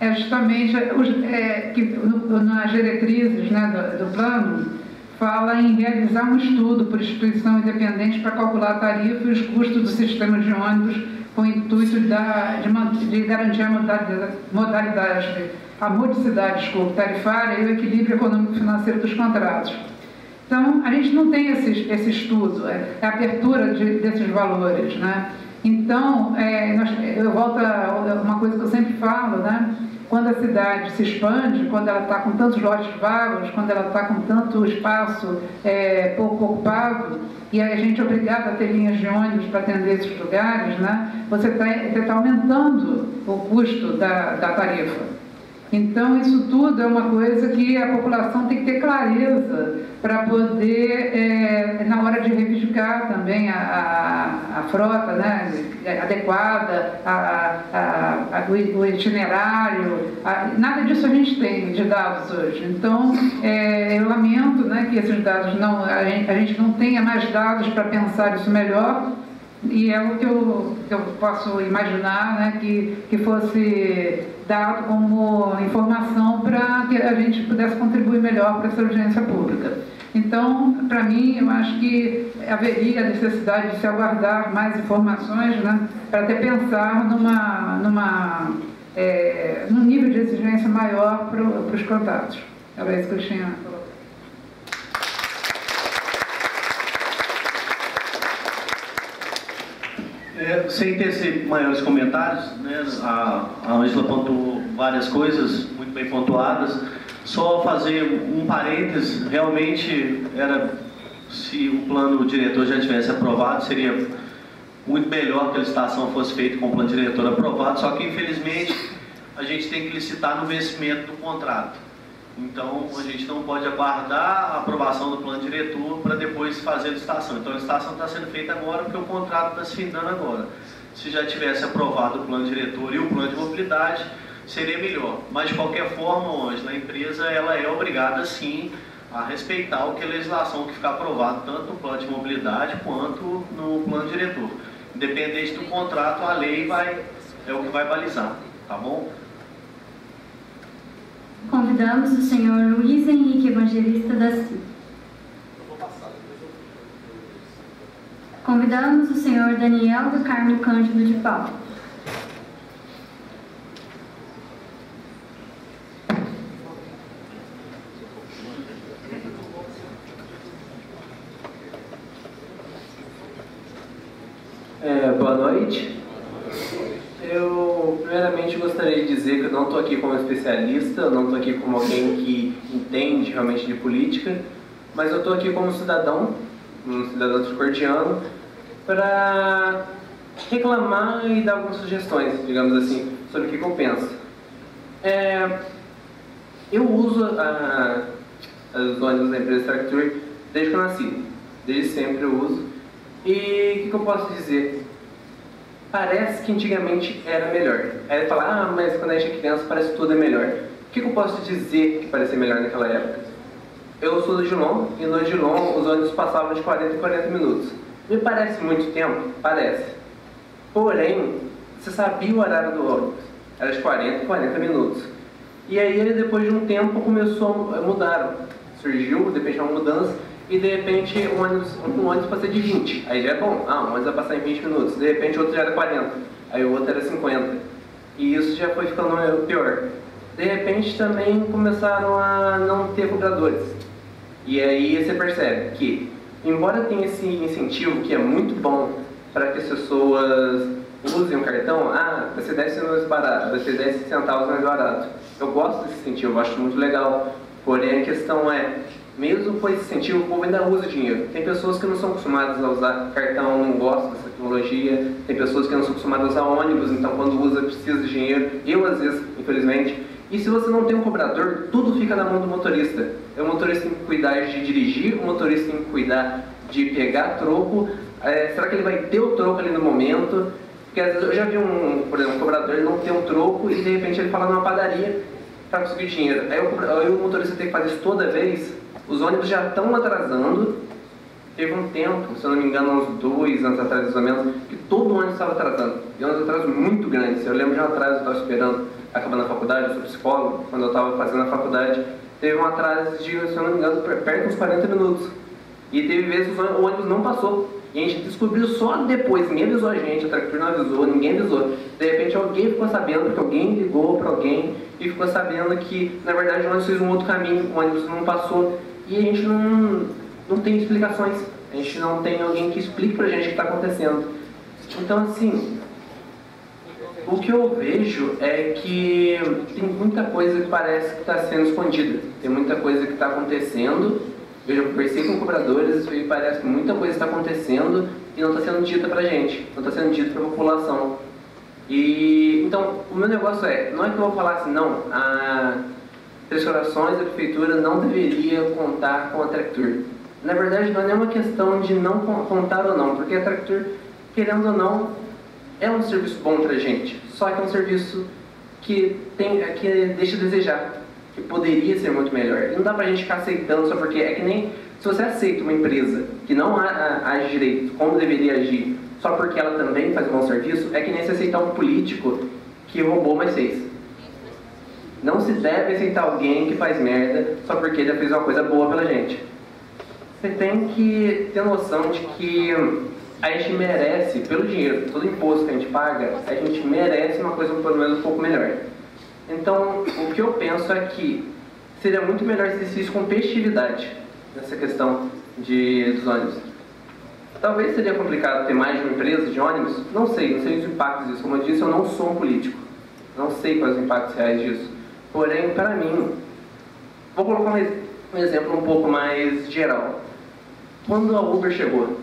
é justamente é, que no, nas diretrizes né, do, do, plano fala em realizar um estudo por instituição independente para calcular a tarifa e os custos do sistema de ônibus com o intuito da, de, de, garantir a modalidade, modalidade, a modicidade desculpa, tarifária e o equilíbrio econômico-financeiro dos contratos. Então, a gente não tem esse, esse estudo, é, é a abertura de, desses valores. Né? Então, é, nós, eu volto a uma coisa que eu sempre falo, né? Quando a cidade se expande, quando ela está com tantos lotes vagos, quando ela está com tanto espaço é, pouco ocupado, e a gente é obrigado a ter linhas de ônibus para atender esses lugares, né? você está tá aumentando o custo da, da tarifa. Então, isso tudo é uma coisa que a população tem que ter clareza para poder, é, na hora de reivindicar também a, a, a frota né, adequada, a, o itinerário, nada disso a gente tem de dados hoje. Então, é, eu lamento né, que esses dados não, a gente, a gente não tenha mais dados para pensar isso melhor, e é o que eu, que eu posso imaginar né, que, que fosse dado como informação para que a gente pudesse contribuir melhor para essa urgência pública. Então, para mim, eu acho que haveria a necessidade de se aguardar mais informações né, para até pensar numa, numa, é, num nível de exigência maior para os contatos. Era isso que eu tinha É, sem ter maiores comentários, né, a, Angela pontuou várias coisas muito bem pontuadas. Só fazer um parênteses, realmente era, se o plano diretor já tivesse aprovado, seria muito melhor que a licitação fosse feita com o plano diretor aprovado, só que infelizmente a gente tem que licitar no vencimento do contrato. Então, a gente não pode aguardar a aprovação do plano diretor para depois fazer a licitação. Então, a licitação está sendo feita agora porque o contrato está se findando agora. Se já tivesse aprovado o plano diretor e o plano de mobilidade, seria melhor. Mas, de qualquer forma, hoje, a empresa ela é obrigada, sim, a respeitar o que a legislação que ficar aprovado, tanto no plano de mobilidade quanto no plano diretor. Independente do contrato, a lei vai, é o que vai balizar, tá bom? Convidamos o senhor Luiz Henrique Evangelista da Silva. Convidamos o senhor Daniel do Carmo Cândido de Paulo. É, boa noite. Primeiramente, gostaria de dizer que eu não estou aqui como especialista, não estou aqui como alguém que entende realmente de política, mas eu estou aqui como cidadão, um cidadão discordiano, para reclamar e dar algumas sugestões, digamos assim, sobre o que, eu penso. É, eu uso os ônibus da empresa Tractor desde que eu nasci, desde sempre eu uso. E o que, que eu posso dizer? Parece que antigamente era melhor. Aí fala, ah, mas quando a gente é criança parece que tudo é melhor. O que, que eu posso dizer que parecia melhor naquela época? Eu sou do Gilon, e no Gilon os ônibus passavam de 40 em 40 minutos. Me parece muito tempo? Parece. Porém, você sabia o horário do ônibus. Era de 40 em 40 minutos. E aí ele depois de um tempo começou a mudar. Surgiu, de repente, uma mudança e de repente um ônibus, um ônibus passa de 20. Aí já é bom. Ah, um ônibus vai passar em 20 minutos. De repente outro já era 40. Aí o outro era 50. E isso já foi ficando pior. de repente também começaram a não ter cobradores. E aí você percebe que, embora tenha esse incentivo que é muito bom para que as pessoas usem o cartão, ah, vai ser 10 centavos barato, vai ser 10 centavos mais barato. Eu gosto desse incentivo, eu acho muito legal. Porém, a questão é, mesmo com esse incentivo, o povo ainda usa dinheiro. Tem pessoas que não são acostumadas a usar cartão, não gostam dessa tecnologia. Tem pessoas que não são acostumadas a usar ônibus, então quando usa precisa de dinheiro. Eu, às vezes, infelizmente. E se você não tem um cobrador, tudo fica na mão do motorista. O motorista tem que cuidar de dirigir, o motorista tem que cuidar de pegar troco. É, será que ele vai ter o troco ali no momento? Porque às vezes eu já vi um, por exemplo, um cobrador não tem um troco e de repente ele fala numa padaria para conseguir dinheiro. Aí o, aí o motorista tem que fazer isso toda vez os ônibus já estão atrasando. Teve um tempo, se eu não me engano, uns dois anos atrás, mais ou menos, que todo ônibus estava atrasando. E um atraso muito grande. Eu lembro de um atraso, eu estava esperando, acabando a faculdade, eu sou psicólogo, quando eu estava fazendo a faculdade, teve um atraso de, se eu não me engano, perto uns 40 minutos. E teve vezes que o ônibus não passou. E a gente descobriu só depois, ninguém avisou a gente, a Tractor não avisou, ninguém avisou. De repente alguém ficou sabendo, porque alguém ligou para alguém e ficou sabendo que, na verdade, o ônibus fez um outro caminho, o ônibus não passou e a gente não, não tem explicações. A gente não tem alguém que explique pra gente o que está acontecendo. Então, assim, o que eu vejo é que tem muita coisa que parece que está sendo escondida. Tem muita coisa que está acontecendo. Eu conversei com cobradores e parece que muita coisa está acontecendo e não está sendo dita pra gente, não está sendo dita pra população. E então, o meu negócio é, não é que eu vou falar assim, não, a Três Corações, a prefeitura não deveria contar com a Tractur. Na verdade, não é uma questão de não contar ou não, porque a Tractur, querendo ou não, é um serviço bom para gente. Só que é um serviço que, tem, que deixa a desejar, que poderia ser muito melhor. E não dá para a gente ficar aceitando só porque é que nem se você aceita uma empresa que não age direito como deveria agir, só porque ela também faz um bom serviço, é que nem se aceitar um político que roubou, mas fez. Não se deve aceitar alguém que faz merda só porque ele fez uma coisa boa pela gente. Você tem que ter noção de que a gente merece, pelo dinheiro, todo imposto que a gente paga, a gente merece uma coisa pelo menos um pouco melhor. Então, o que eu penso é que seria muito melhor se existisse competitividade nessa questão de, dos ônibus. Talvez seria complicado ter mais de uma empresa de ônibus, não sei, não sei os impactos disso. Como eu disse, eu não sou um político, não sei quais os impactos reais disso. Porém, para mim, vou colocar um exemplo um pouco mais geral. Quando a Uber chegou,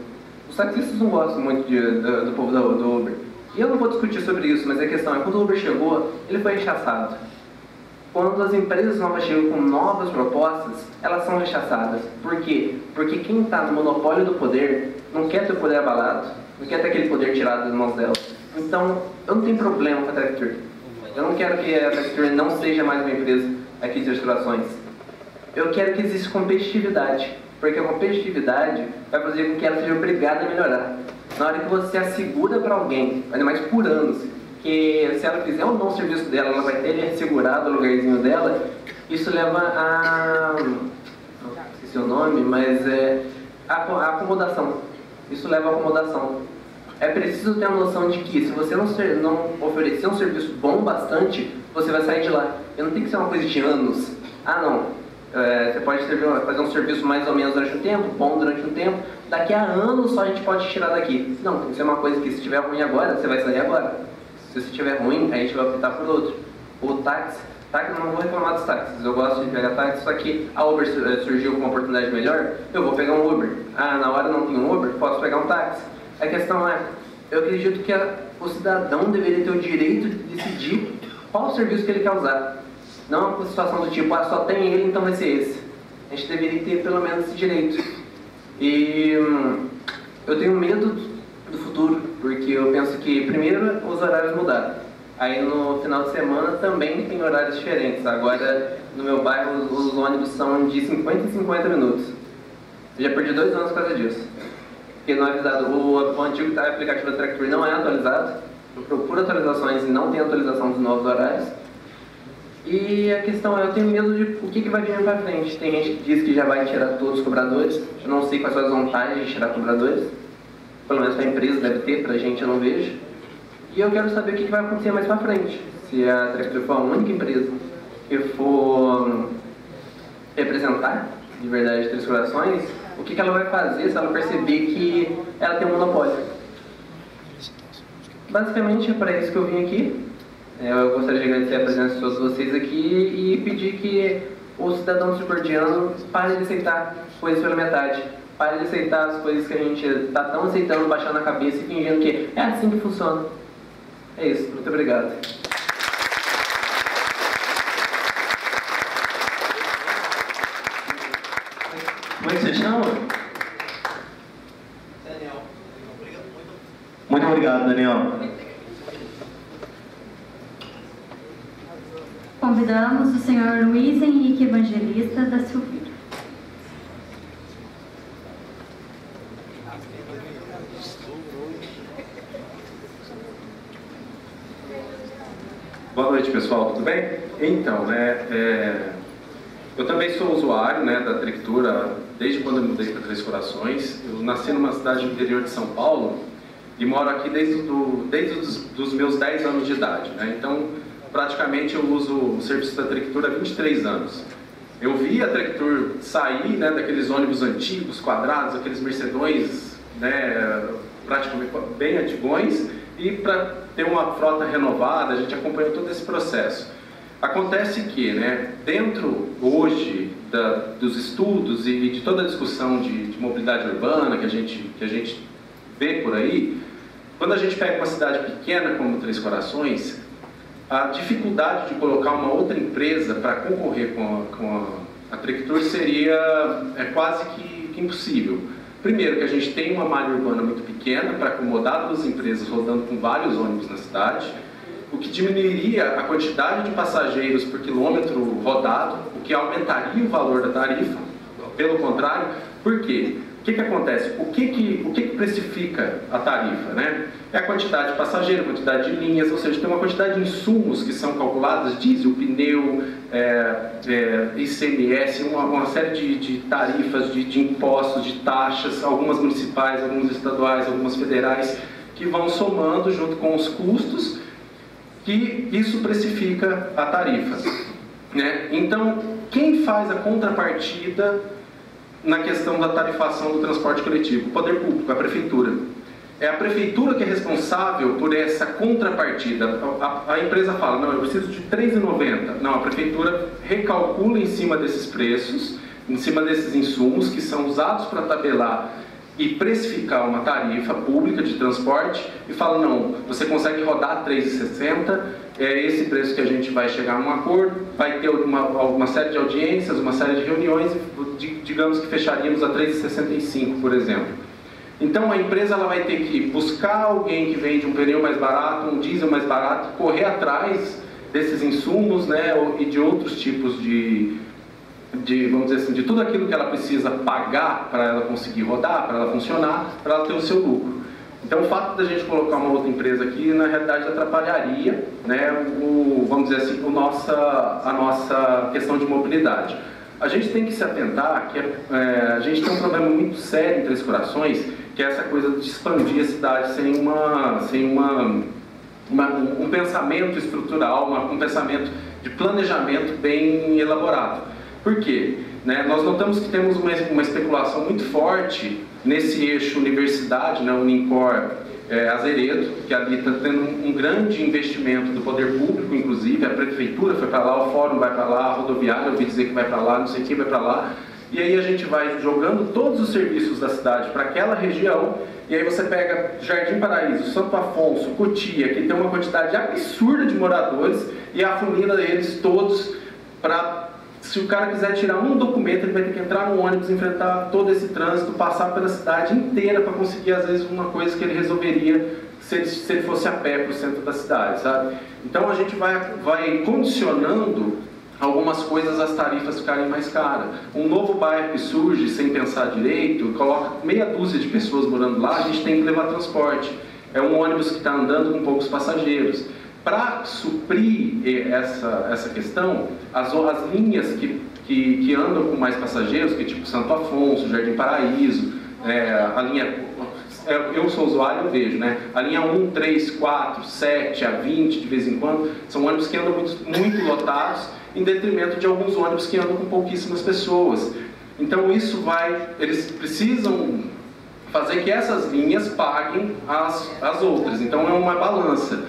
os taxistas não gostam muito de, do, do, povo do, do Uber. E eu não vou discutir sobre isso, mas a questão é, quando o Uber chegou, ele foi rechaçado. Quando as empresas novas chegam com novas propostas, elas são rechaçadas. Por quê? Porque quem está no monopólio do poder não quer ter o poder abalado, não quer ter aquele poder tirado das mãos dela. Então, eu não tenho problema com a Tractor. Eu não quero que a Factory não seja mais uma empresa aqui de restaurações. Eu quero que exista competitividade, porque a competitividade vai fazer com que ela seja obrigada a melhorar. Na hora que você assegura para alguém, ainda mais por anos, que se ela fizer um bom serviço dela, ela vai ter assegurado o lugarzinho dela, isso leva a. Não esqueci o nome, mas é. A acomodação. Isso leva a acomodação é preciso ter a noção de que se você não, ser, não oferecer um serviço bom bastante, você vai sair de lá. E não tem que ser uma coisa de anos. Ah, não. É, você pode fazer um serviço mais ou menos durante um tempo, bom durante um tempo. Daqui a anos só a gente pode tirar daqui. Não, tem que ser uma coisa que se estiver ruim agora, você vai sair agora. Se estiver ruim, a gente vai optar por outro. O táxi, táxi, não vou reclamar dos táxis, eu gosto de pegar táxi, só que a Uber eh, surgiu com uma oportunidade melhor, eu vou pegar um Uber. Ah, na hora não tem um Uber, posso pegar um táxi. A questão é, eu acredito que a, o cidadão deveria ter o direito de decidir qual serviço que ele quer usar. Não uma situação do tipo, ah, só tem ele, então vai ser esse. A gente deveria ter pelo menos esse direito. E hum, eu tenho medo do futuro, porque eu penso que, primeiro, os horários mudaram. Aí no final de semana também tem horários diferentes. Agora, no meu bairro, os, os ônibus são de 50 em 50 minutos. Eu já perdi dois anos por causa disso porque não é avisado. O, o antigo tá, aplicativo da Tractor não é atualizado. Eu procuro atualizações e não tem atualização dos novos horários. E a questão é, eu tenho medo de o que, que vai vir para frente. Tem gente que diz que já vai tirar todos os cobradores. Eu não sei quais são as vantagens de tirar cobradores. Pelo menos para a empresa deve ter, para a gente eu não vejo. E eu quero saber o que, que vai acontecer mais para frente. Se a Tractor for a única empresa representar de verdade Três Corações, o que, que ela vai fazer se ela perceber que ela tem um monopólio? Basicamente é para isso que eu vim aqui. É, eu gostaria de agradecer a presença de todos vocês aqui e pedir que o cidadão subordiano pare de aceitar coisas pela metade. Pare de aceitar as coisas que a gente está tão aceitando, baixando a cabeça e fingindo que é assim que funciona. É isso. Muito obrigado. Como é que você chama? Daniel. Muito obrigado, Daniel. Convidamos o senhor Luiz Henrique Evangelista da Silveira. Boa noite, pessoal, tudo bem? Então, né, é, eu também sou usuário né, da Trictura desde quando eu mudei para Três Corações. Eu nasci numa cidade interior de São Paulo e moro aqui desde, do, desde os dos meus 10 anos de idade. Né? Então, praticamente eu uso o serviço da Trictura há 23 anos. Eu vi a Trictur sair né, daqueles ônibus antigos, quadrados, aqueles Mercedões né, praticamente bem antigões, e para ter uma frota renovada, a gente acompanhou todo esse processo. Acontece que, né, dentro hoje da, dos estudos e de toda a discussão de, de, mobilidade urbana que a, gente, que a gente vê por aí, quando a gente pega uma cidade pequena como Três Corações, a dificuldade de colocar uma outra empresa para concorrer com a, com a, a seria é quase que, que impossível. Primeiro, que a gente tem uma malha urbana muito pequena para acomodar duas empresas rodando com vários ônibus na cidade, o que diminuiria a quantidade de passageiros por quilômetro rodado, o que aumentaria o valor da tarifa. Pelo contrário, por quê? O que, que acontece? O que que, o que que precifica a tarifa? Né? É a quantidade de passageiros, a quantidade de linhas, ou seja, tem uma quantidade de insumos que são calculadas, diesel, pneu, é, é, ICMS, uma, uma série de, de tarifas, de, de impostos, de taxas, algumas municipais, algumas estaduais, algumas federais, que vão somando junto com os custos, que isso precifica a tarifa. Né? Então, quem faz a contrapartida na questão da tarifação do transporte coletivo? O poder público, a prefeitura. É a prefeitura que é responsável por essa contrapartida. A, a empresa fala, não, eu preciso de R$ 3,90. Não, a prefeitura recalcula em cima desses preços, em cima desses insumos que são usados para tabelar e precificar uma tarifa pública de transporte e fala, não, você consegue rodar 3,60, é esse preço que a gente vai chegar a um acordo, vai ter uma, uma série de audiências, uma série de reuniões, digamos que fecharíamos a 3,65, por exemplo. Então a empresa ela vai ter que buscar alguém que vende um pneu mais barato, um diesel mais barato, correr atrás desses insumos né, e de outros tipos de, de, vamos dizer assim, de tudo aquilo que ela precisa pagar para ela conseguir rodar, para ela funcionar, para ela ter o seu lucro. Então, o fato da gente colocar uma outra empresa aqui, na realidade, atrapalharia, né, o, vamos dizer assim, o nossa, a nossa questão de mobilidade. A gente tem que se atentar que é, a gente tem um problema muito sério em Três Corações, que é essa coisa de expandir a cidade sem, uma, sem uma, uma um pensamento estrutural, um pensamento de planejamento bem elaborado. Por quê? Né, nós notamos que temos uma, uma especulação muito forte nesse eixo universidade, né, Unincor é, Azeredo, que ali está tendo um, um, grande investimento do poder público, inclusive, a prefeitura foi para lá, o fórum vai para lá, a rodoviária, eu ouvi dizer que vai para lá, não sei quem vai para lá, e aí a gente vai jogando todos os serviços da cidade para aquela região, e aí você pega Jardim Paraíso, Santo Afonso, Cotia, que tem uma quantidade absurda de moradores, e afunila eles todos para se o cara quiser tirar um documento, ele vai ter que entrar no ônibus, enfrentar todo esse trânsito, passar pela cidade inteira para conseguir, às vezes, uma coisa que ele resolveria se ele, se ele fosse a pé para o centro da cidade, sabe? Então a gente vai, vai condicionando algumas coisas as tarifas ficarem mais caras. Um novo bairro que surge sem pensar direito, coloca meia dúzia de pessoas morando lá, a gente tem que levar transporte. É um ônibus que está andando com poucos passageiros. Para suprir essa, essa questão, as, as linhas que, que, que, andam com mais passageiros, que tipo Santo Afonso, Jardim Paraíso, é, a linha eu sou usuário, eu vejo, né? A linha 1, 3, 4, 7, a 20, de vez em quando, são ônibus que andam muito, muito lotados, em detrimento de alguns ônibus que andam com pouquíssimas pessoas. Então isso vai, eles precisam fazer que essas linhas paguem as, as outras. Então é uma balança.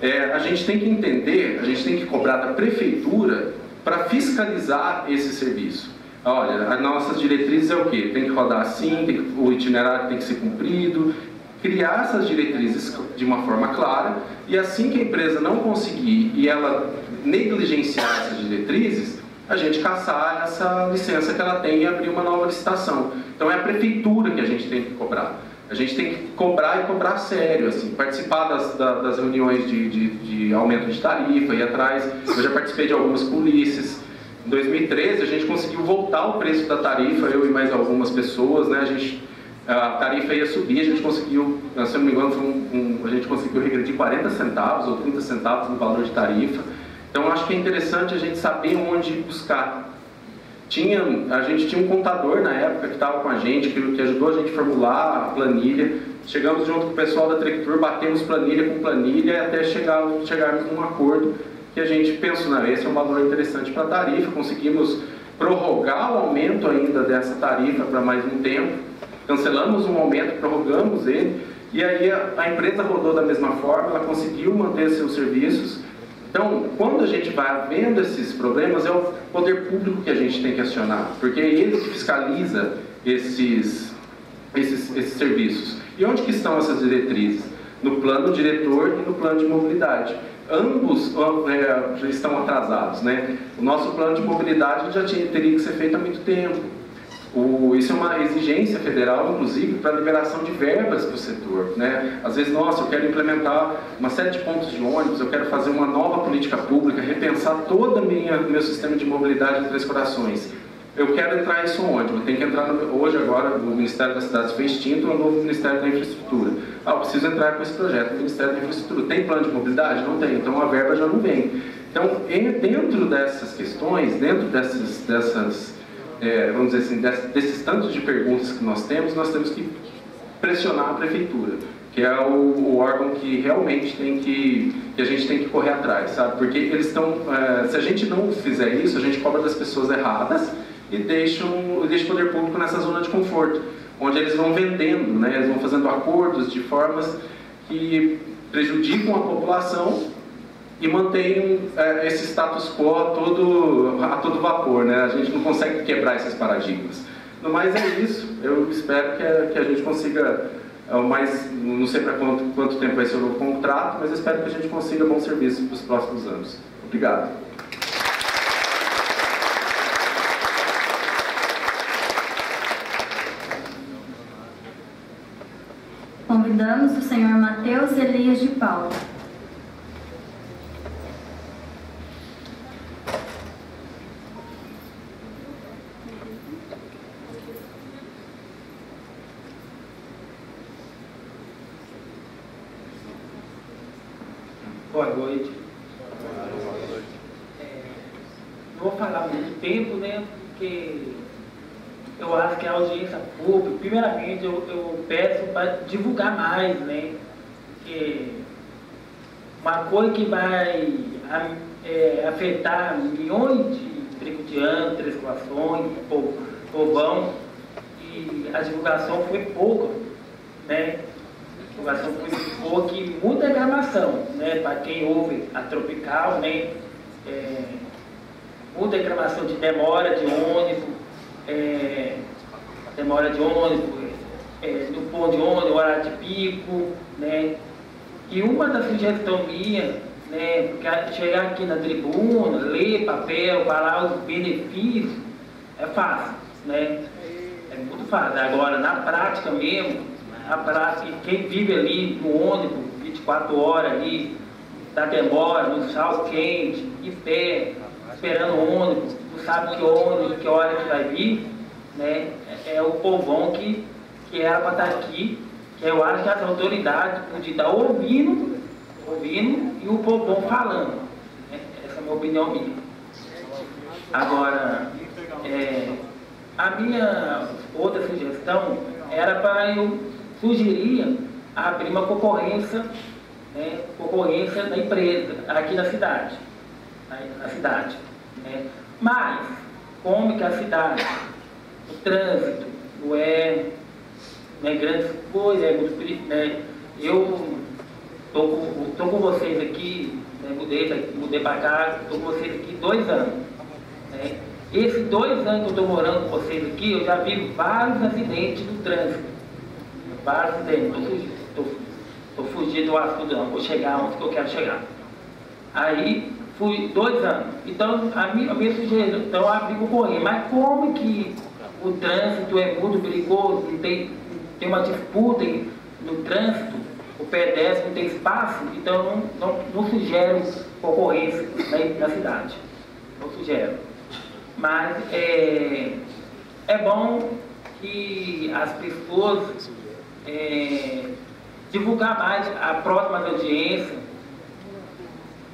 É, a gente tem que entender, a gente tem que cobrar da prefeitura para fiscalizar esse serviço. Olha, as nossas diretrizes é o quê? Tem que rodar assim, que, o itinerário tem que ser cumprido, criar essas diretrizes de uma forma clara e assim que a empresa não conseguir e ela negligenciar essas diretrizes, a gente caçar essa licença que ela tem e abrir uma nova licitação. Então é a prefeitura que a gente tem que cobrar. A gente tem que cobrar e cobrar sério, assim, participar das, das reuniões de, de, de aumento de tarifa, ir atrás. Eu já participei de algumas polícias. Em 2013 a gente conseguiu voltar o preço da tarifa, eu e mais algumas pessoas, né? A gente a tarifa ia subir, a gente conseguiu, se não me engano, um, um, a gente conseguiu regredir 40 centavos ou 30 centavos no valor de tarifa. Então acho que é interessante a gente saber onde buscar. Tinha, a gente tinha um contador na época que estava com a gente, que, que, ajudou a gente a formular a planilha. Chegamos junto com o pessoal da Trectur, batemos planilha com planilha até chegar, chegarmos num acordo que a gente pensou, não, esse é um valor interessante para a tarifa, conseguimos prorrogar o aumento ainda dessa tarifa para mais um tempo, cancelamos um aumento, prorrogamos ele, e aí a, a empresa rodou da mesma forma, ela conseguiu manter seus serviços, então, quando a gente vai vendo esses problemas, é o poder público que a gente tem que acionar, porque é ele que fiscaliza esses, esses, esses serviços. E onde que estão essas diretrizes? No plano diretor e no plano de mobilidade. Ambos é, estão atrasados, né? O nosso plano de mobilidade já tinha, teria que ser feito há muito tempo. O, isso é uma exigência federal, inclusive, para liberação de verbas para o setor. Né? Às vezes, nossa, eu quero implementar uma série de pontos de ônibus, eu quero fazer uma nova política pública, repensar todo o meu sistema de mobilidade de Três Corações. Eu quero entrar isso onde? Eu tenho que entrar no, hoje, agora, o Ministério das Cidades foi extinto, o novo Ministério da Infraestrutura. Ah, eu preciso entrar com esse projeto, o Ministério da Infraestrutura. Tem plano de mobilidade? Não tem, então a verba já não vem. Então, dentro dessas questões, dentro dessas, dessas é, vamos dizer assim, desses tantos de perguntas que nós temos, nós temos que pressionar a prefeitura, que é o, o órgão que realmente tem que, que a gente tem que correr atrás, sabe? Porque eles estão, é, se a gente não fizer isso, a gente cobra das pessoas erradas e deixa, deixa o poder público nessa zona de conforto, onde eles vão vendendo, né? Eles vão fazendo acordos de formas que prejudicam a população e mantém é, esse status quo a todo, a todo vapor. Né? A gente não consegue quebrar esses paradigmas. No mais é isso. Eu espero que a, que a gente consiga, é, mais, não sei para quanto, quanto tempo vai ser o novo contrato, mas espero que a gente consiga bom serviço para os próximos anos. Obrigado. Convidamos o senhor Mateus Elias de Paula. Boa noite. É, não vou falar muito tempo, né? Porque eu acho que a audiência pública, primeiramente, eu, eu peço para divulgar né? Uma coisa que vai é, afetar milhões de tricotianos, transformações, povão, e a divulgação foi pouca, né? divulgação foi que muda a gravação, né? Para quem ouve a Tropical, né? É, muda a gravação de demora de ônibus, é, demora de ônibus, é, do ponto de ônibus, horário de pico, né? E uma das sugestões minhas, né, chegar aqui na tribuna, ler papel, falar os benefícios, é fácil, né? É muito fácil. Agora, na prática mesmo, a prática, quem vive ali no ônibus 24 horas ali, da demora, no sal quente, de pé, esperando o ônibus, não sabe que ônibus, que hora que vai vir, né? É, é o povão que, que era para estar aqui, que eu acho que as autoridades podiam estar ouvindo, ouvindo e o povão falando. Né? Essa é a minha opinião minha. Agora, é, a minha outra sugestão era para eu sugeria abrir uma concorrência, né, concorrência da empresa aqui na cidade. Né, na cidade. Né. Mas, como que a cidade, o trânsito, não é, não é grande coisa, é muito né, eu estou com, tô com vocês aqui, né, mudei, mudei para cá, estou com vocês aqui dois anos. Né, esses dois anos que eu estou morando com vocês aqui, eu já vi vários acidentes no trânsito. Vários acidentes. Estou fugindo do assunto, não. Vou chegar onde que eu quero chegar. Aí, fui dois anos. Então, a minha, a minha sugestão, então, abri concorrer. Mas como que o trânsito é muito perigoso, tem, tem uma disputa no trânsito, o pedestre não tem espaço, então não, não, não sugero concorrência na, na cidade. Não sugero. Mas é, é bom que as pessoas é, divulgar mais a próxima audiência,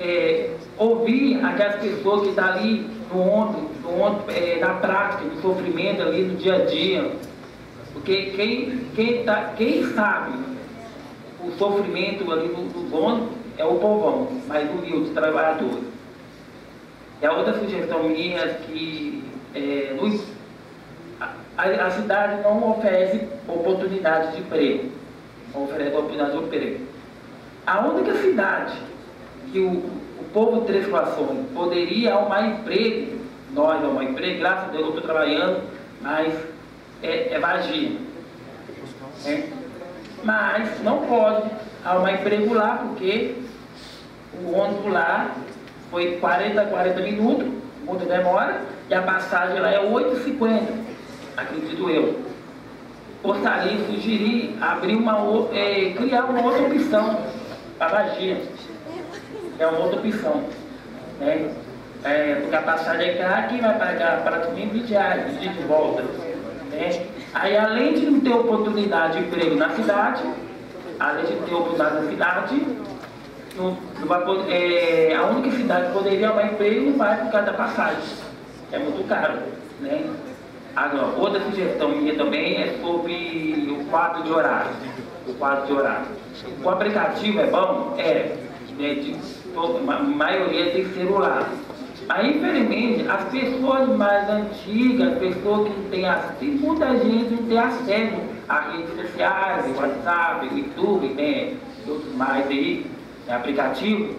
é, ouvir aquelas pessoas que estão ali no ontem, no ontem é, na prática, no sofrimento ali no dia a dia. Porque quem, quem, tá, quem sabe o sofrimento ali do, do ônibus é o povão, mais humilde, trabalhador. E a outra sugestão minha é que é, nos, a, a, cidade não oferece oportunidade de emprego. Não oferece oportunidade de emprego. A única cidade que o, o povo de Três Corações poderia arrumar emprego, nós arrumar emprego, graças a Deus eu estou trabalhando, mas é, é vagia. É. Mas não pode arrumar emprego lá porque o ônibus lá foi 40, 40 minutos, muita demora, e a passagem lá é 8,50, acredito eu. Gostaria de sugerir abrir uma, é, criar uma outra opção para magia. É uma outra opção. Né? É, porque a passagem é cara, quem vai pagar praticamente 20 reais de volta. Aí além de não ter oportunidade de emprego na cidade, além de ter oportunidade na cidade, não, não é, a única cidade que poderia arrumar emprego não vai por causa da passagem. É muito caro. Né? Agora, outra sugestão minha também é sobre o quadro de horário. O quadro de horário. O aplicativo é bom? É. Né, de, a maioria tem celular. Mas infelizmente as pessoas mais antigas, as pessoas que têm acesso, muita gente não tem acesso a redes sociais, WhatsApp, YouTube, né? Outros mais aí é aplicativo,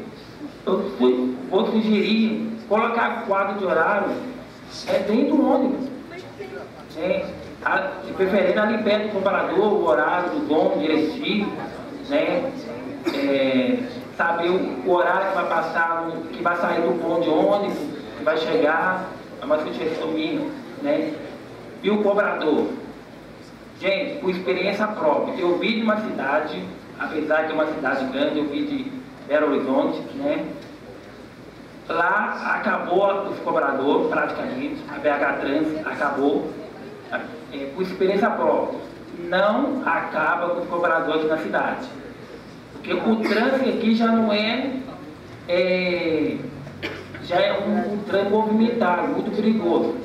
eu fui, vou sugerir colocar quadro de horário é dentro do ônibus. Né? A, de preferência ali perto do comparador, o horário do dono direitinho, né? É, saber o, horário que vai passar, que vai sair do ponto de ônibus, que vai chegar, é uma sugestão minha, né? E o cobrador. Gente, por experiência própria, eu vi de uma cidade apesar de uma cidade grande, eu vi de Belo Horizonte, né? Lá acabou os cobradores, praticamente, a BH Trans acabou, é, por experiência própria. Não acaba com os cobradores na cidade. O trânsito aqui já não é, é já é um, um trânsito movimentado, muito perigoso.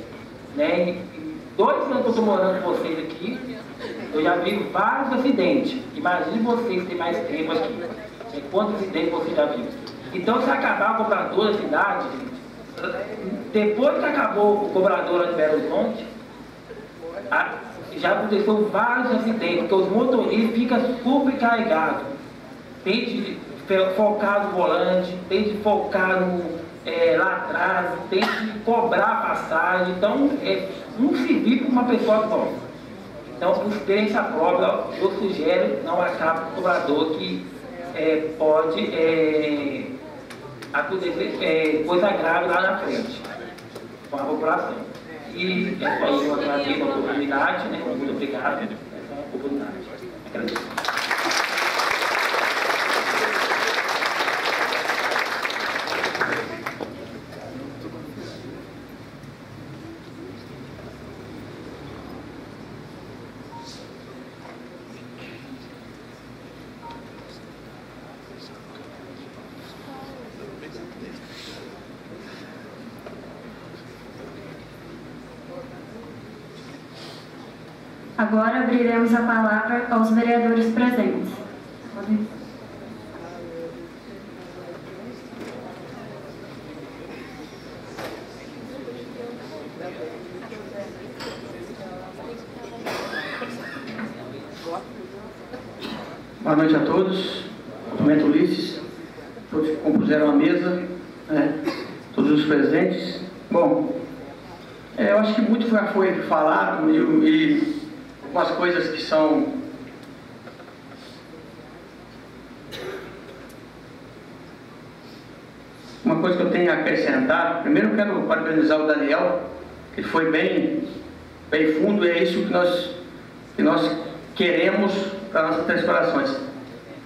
Né? E dois anos que eu estou morando com vocês aqui, eu já vi vários acidentes. Imagine vocês ter mais tempo aqui. Quantos acidentes você já viu? Então, se acabar o cobrador da cidade, depois que acabou o cobrador de Belo Horizonte, já aconteceu vários acidentes, porque os motoristas ficam super carregados. Tem de focar no volante, tem de focar no, é, lá atrás, tem de cobrar a passagem. Então, é um serviço para uma pessoa só. Então, por experiência própria, eu sugiro não acabe com o cobrador que é, pode é, acontecer é, coisa grave lá na frente com a população. E é só eu agradeço a oportunidade, né? muito obrigado pela oportunidade. Agradeço. Agora abriremos a palavra aos vereadores presentes. Boa noite a todos. Cumprimento Ulisses, todos que compuseram a mesa, né, todos os presentes. Bom, é, eu acho que muito já foi falado e, e algumas coisas que são uma coisa que eu tenho a acrescentar. Primeiro quero parabenizar o Daniel, que foi bem, bem fundo, e é isso que nós, que nós queremos para nossas três corações.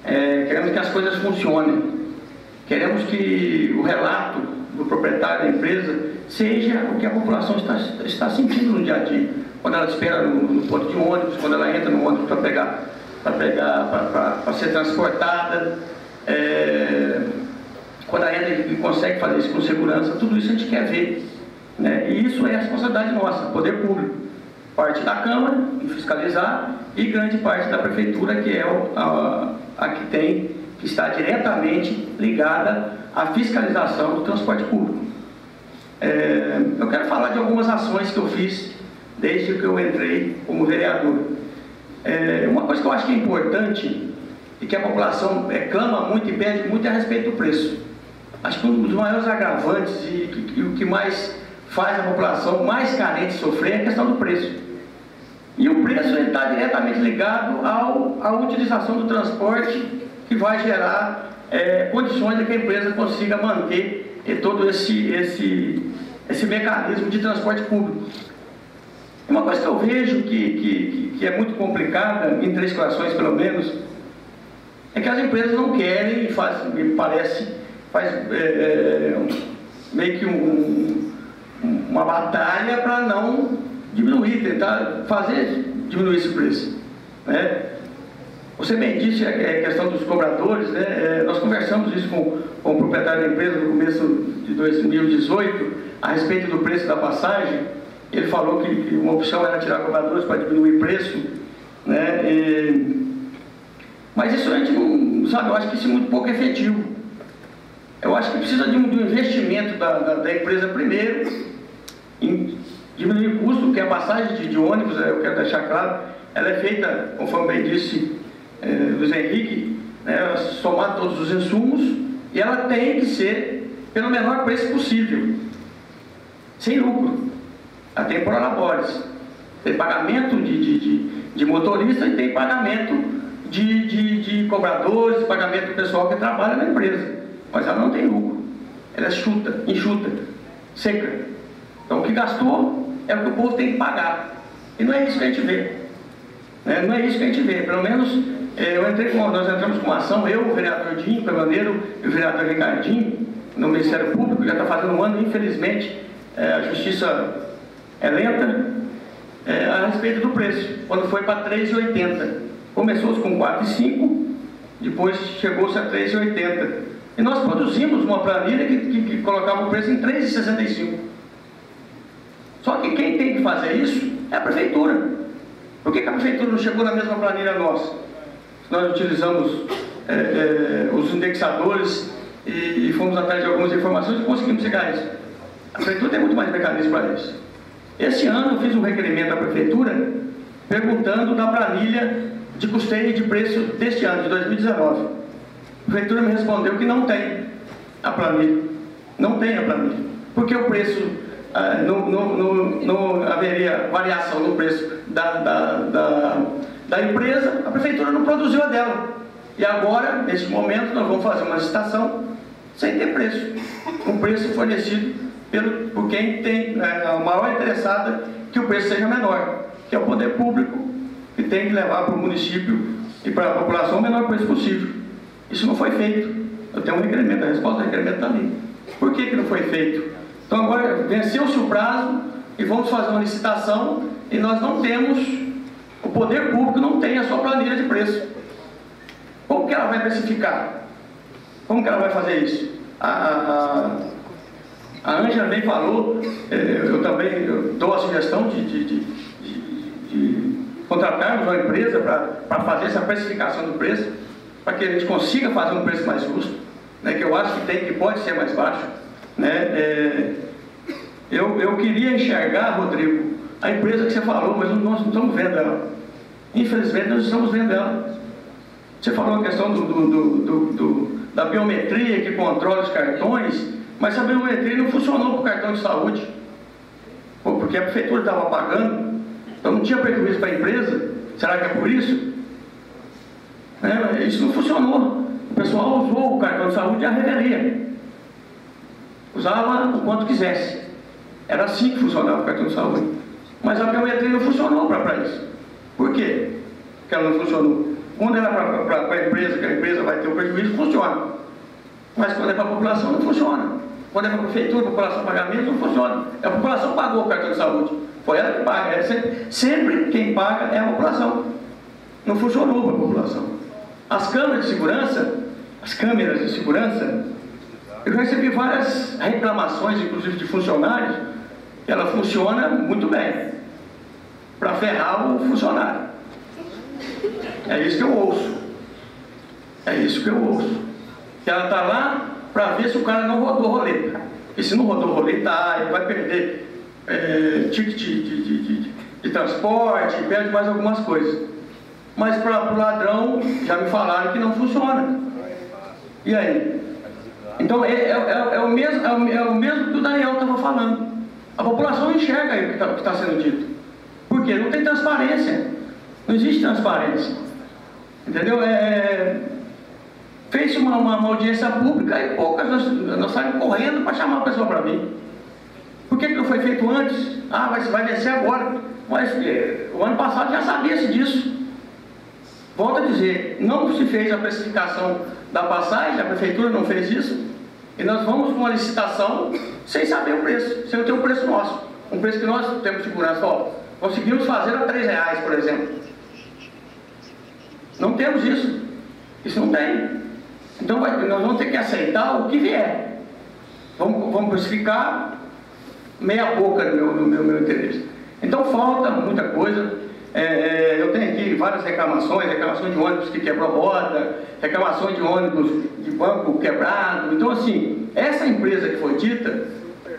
É, queremos que as coisas funcionem. Queremos que o relato do proprietário da empresa seja o que a população está, está sentindo no dia a dia. Quando ela espera no, no ponto de ônibus, quando ela entra no ônibus para pegar, para pegar, para ser transportada, é, quando ela entra e consegue fazer isso com segurança, tudo isso a gente quer ver. Né? E isso é a responsabilidade nossa, poder público. Parte da Câmara, em fiscalizar, e grande parte da Prefeitura, que é a, a que tem, que está diretamente ligada à fiscalização do transporte público. É, eu quero falar de algumas ações que eu fiz desde que eu entrei como vereador. É, uma coisa que eu acho que é importante e que a população é, clama muito e pede muito é a respeito do preço. Acho que um dos maiores agravantes e, e, e o que mais faz a população mais carente sofrer é a questão do preço. E o preço está diretamente ligado ao, à utilização do transporte que vai gerar é, condições de que a empresa consiga manter é, todo esse, esse, esse mecanismo de transporte público. Uma coisa que eu vejo que, que, que é muito complicada, em três corações pelo menos, é que as empresas não querem, faz, me parece, faz é, é meio que um, uma batalha para não diminuir, tentar fazer diminuir esse preço. Né? Você bem disse a questão dos cobradores, né? É, nós conversamos isso com, com o proprietário da empresa no começo de 2018, a respeito do preço da passagem. Ele falou que, que uma opção era tirar cobradores para diminuir preço. Né? E, mas isso a gente não sabe, eu acho que isso é muito pouco efetivo. Eu acho que precisa de um, de um investimento da, da, da, empresa primeiro, em diminuir o custo, que a passagem de, de ônibus, eu quero deixar claro, ela é feita, conforme bem disse é, Luiz Henrique, né, somar todos os insumos, e ela tem que ser pelo menor preço possível, sem lucro. Ela tem por labores. Tem pagamento de, de, de, de motorista e tem pagamento de, de, de cobradores, pagamento do pessoal que trabalha na empresa. Mas ela não tem lucro. Ela é chuta, enxuta, seca. Então o que gastou é o que o povo tem que pagar. E não é isso que a gente vê. Né? Não é isso que a gente vê. Pelo menos eh, eu entrei com, nós entramos com uma ação, eu, o vereador Dinho Paganeiro e o vereador Ricardinho, no Ministério Público, já está fazendo um ano, infelizmente, é, a justiça é lenta, é, a respeito do preço, quando foi para 3,80. Começou com 4,5, depois chegou-se a 3,80. E nós produzimos uma planilha que, que, que colocava o preço em 3,65. Só que quem tem que fazer isso é a prefeitura. Por que, que a prefeitura não chegou na mesma planilha nossa? Nós utilizamos é, é, os indexadores e, e, fomos atrás de algumas informações e conseguimos chegar a isso. A prefeitura tem muito mais mecanismo para isso. Esse ano eu fiz um requerimento à prefeitura perguntando da planilha de custeio de preço deste ano, de 2019. A prefeitura me respondeu que não tem a planilha. Não tem a planilha. Porque o preço, ah, não, não, não, não, haveria variação no preço da, da, da, da empresa, a prefeitura não produziu a dela. E agora, neste momento, nós vamos fazer uma licitação sem ter preço. Um preço fornecido pelo, por quem tem é, a maior interessada que o preço seja menor, que é o poder público, que tem que levar para o município e para a população o menor preço possível. Isso não foi feito. Eu tenho um requerimento, a resposta do requerimento está ali. Por que, que não foi feito? Então agora venceu-se o prazo e vamos fazer uma licitação e nós não temos, o poder público não tem a sua planilha de preço. Como que ela vai precificar? Como que ela vai fazer isso? A, a, a Ângela bem falou, eh, eu também dou a sugestão de, de, de, de contratarmos uma empresa para fazer essa precificação do preço, para que a gente consiga fazer um preço mais justo, né, que eu acho que tem, que pode ser mais baixo. Né, é, eu, eu queria enxergar, Rodrigo, a empresa que você falou, mas nós não estamos vendo ela. Infelizmente, nós estamos vendo ela. Você falou a questão do, do, do, do da biometria que controla os cartões, mas a biometria não funcionou para o cartão de saúde, porque a prefeitura estava pagando, então não tinha prejuízo para a empresa. Será que é por isso? É, isso não funcionou. O pessoal usou o cartão de saúde e a revelia. Usava o quanto quisesse. Era assim que funcionava o cartão de saúde. Mas a biometria não funcionou para isso. Por quê que ela não funcionou? Quando era para a empresa, que a empresa vai ter o prejuízo, funciona. Mas quando é para a população, não funciona. Quando é para a prefeitura, a população pagar menos, não funciona. A população pagou o cartão de saúde. Foi ela que paga. É sempre, sempre quem paga é a população. Não funcionou para a população. As câmeras de segurança, as câmeras de segurança, eu recebi várias reclamações, inclusive de funcionários, que ela funciona muito bem para ferrar o funcionário. É isso que eu ouço. É isso que eu ouço. Que ela está lá para ver se o cara não rodou roleta. E se não rodou roleta, ah, ele vai perder é, ticket de, de, de, de, transporte, perde mais algumas coisas. Mas para o ladrão, já me falaram que não funciona. E aí? Então é, é, é, é o, mesmo, é, é o mesmo que o Daniel estava falando. A população enxerga o que está tá sendo dito. Por quê? Não tem transparência. Não existe transparência. Entendeu? É, é fez uma, uma, uma, audiência pública e poucas nós, nós saímos correndo para chamar a pessoa para mim. Por que, que não foi feito antes? Ah, vai, vai descer agora. Mas é, o ano passado já sabia-se disso. Volto a dizer, não se fez a precificação da passagem, a prefeitura não fez isso, e nós vamos com uma licitação sem saber o preço, sem ter o preço nosso. Um preço que nós temos segurança. Ó, conseguimos fazer a 3 reais, por exemplo. Não temos isso. Isso não tem. Então vai, nós vamos ter que aceitar o que vier. Vamos, vamos precificar meia boca no meu, no meu, meu interesse. Então falta muita coisa. É, é, eu tenho aqui várias reclamações, reclamações de ônibus que quebrou roda, reclamações de ônibus de banco quebrado. Então, assim, essa empresa que foi dita,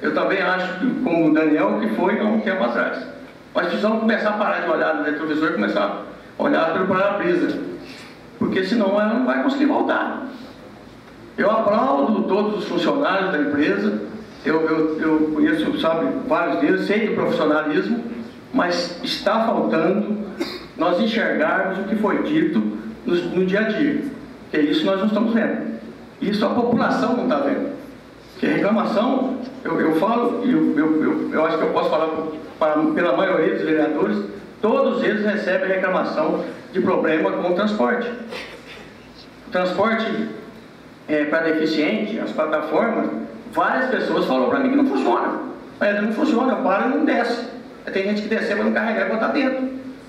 eu também acho, que, como o Daniel, que foi há um tempo atrás. Mas precisamos começar a parar de olhar no retrovisor e começar a olhar pelo para-brisa. Porque senão ela não vai conseguir voltar. Eu aplaudo todos os funcionários da empresa, eu, eu, eu conheço, sabe, vários deles, sei do profissionalismo, mas está faltando nós enxergarmos o que foi dito no, no dia a dia. Que é isso nós não estamos vendo. Isso a população não está vendo. Que reclamação, eu, eu falo, eu, eu, eu, acho que eu posso falar para, pela maioria dos vereadores, todos eles recebem reclamação de problema com o transporte. O transporte é, para deficiente, as plataformas, várias pessoas falaram para mim que não funciona. Mas não funciona, eu paro e não desce. Tem gente que desce para não carregar e botar dentro.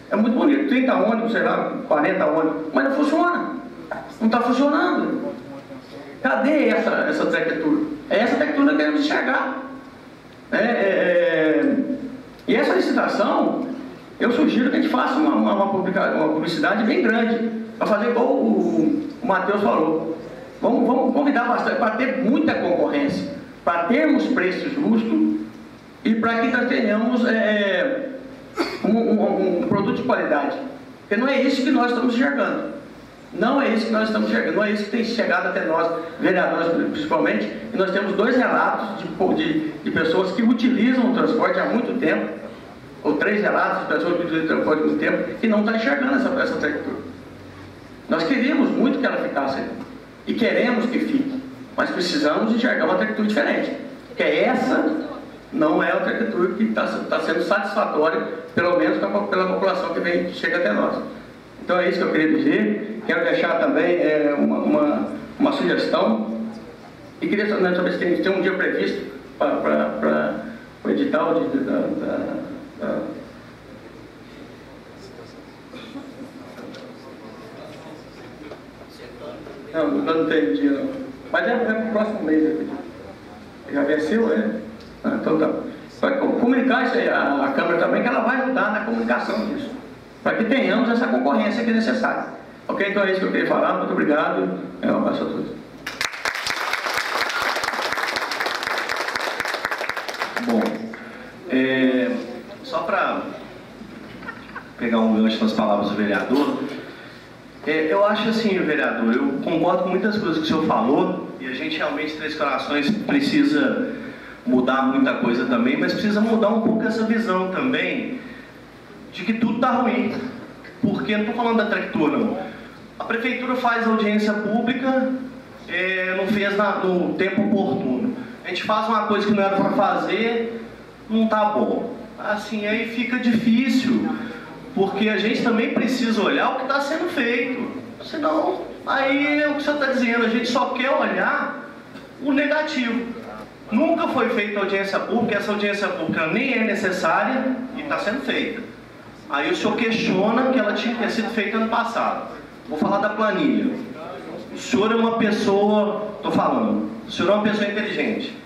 É muito bonito, 30 ônibus, sei lá, 40 ônibus, mas não funciona. Não está funcionando. Cadê essa, essa arquitetura? É essa arquitetura que queremos enxergar. É, é, é, e essa licitação, eu sugiro que a gente faça uma, uma, uma publicidade bem grande, para fazer igual o, o Matheus falou. Vamos, vamos convidar bastante, para ter muita concorrência, para termos preços justos e para que nós tenhamos é, um, um, um, produto de qualidade. Porque não é isso que nós estamos enxergando. Não é isso que nós estamos enxergando. Não é isso que tem chegado até nós, vereadores principalmente. E nós temos dois relatos de, de, de pessoas que utilizam o transporte há muito tempo, ou três relatos de pessoas que utilizam o transporte há muito tempo, que não estão enxergando essa, essa arquitetura. Nós queríamos muito que ela ficasse e queremos que fique, mas precisamos enxergar uma arquitetura diferente. Que é essa não é a arquitetura que está tá sendo satisfatória, pelo menos pela população que, vem, que chega até nós. Então é isso que eu queria dizer. Quero deixar também é, uma, uma, uma, sugestão. E queria saber se tem, tem um dia previsto para o edital de, da, da, da Não, não tem dia não. Mas é, é o próximo mês. Já venceu, é? Ah, então tá. Vai comunicar isso aí, a, a Câmara também, que ela vai ajudar na comunicação disso. para que tenhamos essa concorrência que é necessária. Ok? Então é isso que eu queria falar. Muito obrigado. É um abraço a todos. Bom, é, só para pegar um gancho nas palavras do vereador, é, eu acho assim, vereador, eu concordo com muitas coisas que o senhor falou e a gente realmente, Três Corações, precisa mudar muita coisa também, mas precisa mudar um pouco essa visão também de que tudo está ruim. Porque não estou falando da Tractura, não. A prefeitura faz audiência pública, é, não fez na, no tempo oportuno. A gente faz uma coisa que não era para fazer, não está bom. Assim, aí fica difícil, porque a gente também precisa olhar o que está sendo feito. Senão, aí é o que senhor está dizendo, a gente só quer olhar o negativo. Nunca foi feita audiência pública, essa audiência pública nem é necessária e está sendo feita. Aí o senhor questiona que ela tinha que ter sido feita ano passado. Vou falar da planilha. O senhor é uma pessoa, estou falando, o senhor é uma pessoa inteligente.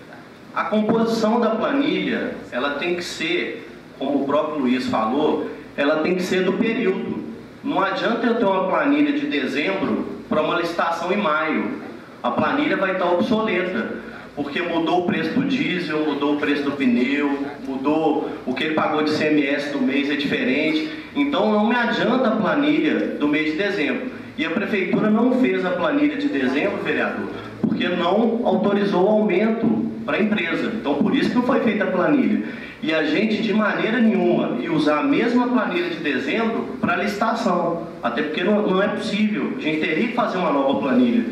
A composição da planilha, ela tem que ser, como o próprio Luiz falou, ela tem que ser do período. Não adianta eu ter uma planilha de dezembro para uma licitação em maio. A planilha vai estar obsoleta porque mudou o preço do diesel, mudou o preço do pneu, mudou o que ele pagou de CMS no mês é diferente. Então não me adianta a planilha do mês de dezembro. E a prefeitura não fez a planilha de dezembro, vereador, porque não autorizou o aumento para a empresa. Então por isso que foi feita a planilha. E a gente de maneira nenhuma ia usar a mesma planilha de dezembro para licitação. Até porque não, não é possível. A gente teria que fazer uma nova planilha.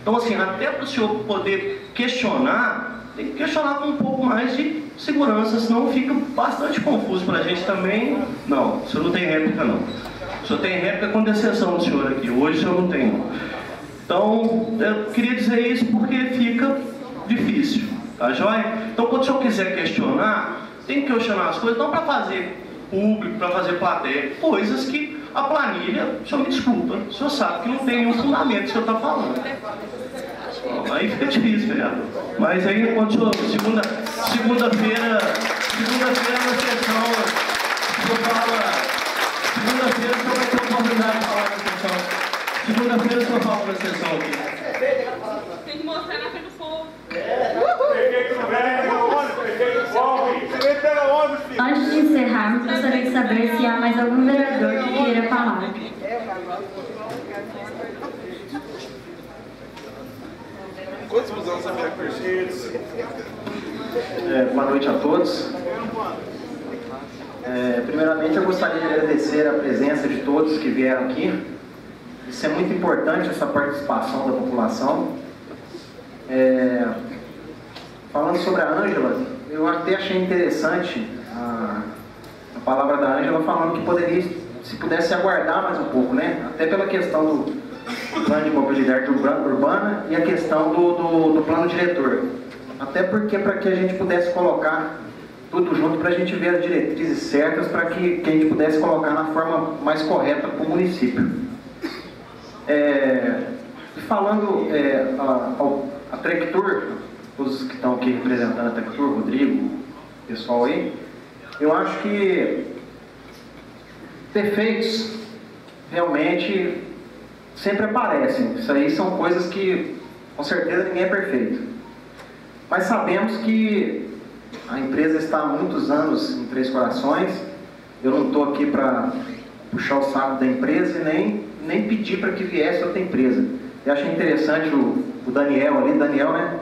Então, assim, até para o senhor poder questionar, tem que questionar com um pouco mais de segurança, senão fica bastante confuso para a gente também. Não, o senhor não tem réplica, não. O senhor tem réplica com decisão do senhor aqui, hoje o senhor não tem. Então, eu queria dizer isso porque fica difícil, tá joia? Então, quando o senhor quiser questionar, tem que questionar as coisas, não para fazer público, para fazer plateia, coisas que a planilha, o senhor me desculpa, o senhor sabe que não tem nenhum fundamento que o senhor está falando. Aí fica difícil, vereador. Mas aí, quando o senhor, segunda, segunda-feira, segunda-feira na sessão, o senhor fala, segunda-feira o senhor vai ter oportunidade de falar na sessão. Segunda-feira o senhor fala na sessão aqui. Tem que mostrar na frente do povo. Antes de encerrarmos, gostaria de saber se há mais algum vereador que queira falar. Quantos anos a minha Mercedes? É, boa noite a todos. É, primeiramente, eu gostaria de agradecer a presença de todos que vieram aqui. Isso é muito importante, essa participação da população. É, falando sobre a Ângela, eu até achei interessante a palavra da Ângela falando que poderia, se pudesse aguardar mais um pouco, né? Até pela questão do plano de mobilidade urbana e a questão do, do, do plano diretor. Até porque para que a gente pudesse colocar tudo junto para a gente ver as diretrizes certas para que, que a gente pudesse colocar na forma mais correta para o município. É, falando é, a, a, a Trectur, os que estão aqui representando a Trectur, Rodrigo, pessoal aí, eu acho que defeitos realmente sempre aparecem. Isso aí são coisas que, com certeza, ninguém é perfeito. Mas sabemos que a empresa está há muitos anos em Três Corações. Eu não estou aqui para puxar o saco da empresa e nem, nem pedir para que viesse outra empresa. Eu achei interessante o, o Daniel ali, Daniel, né?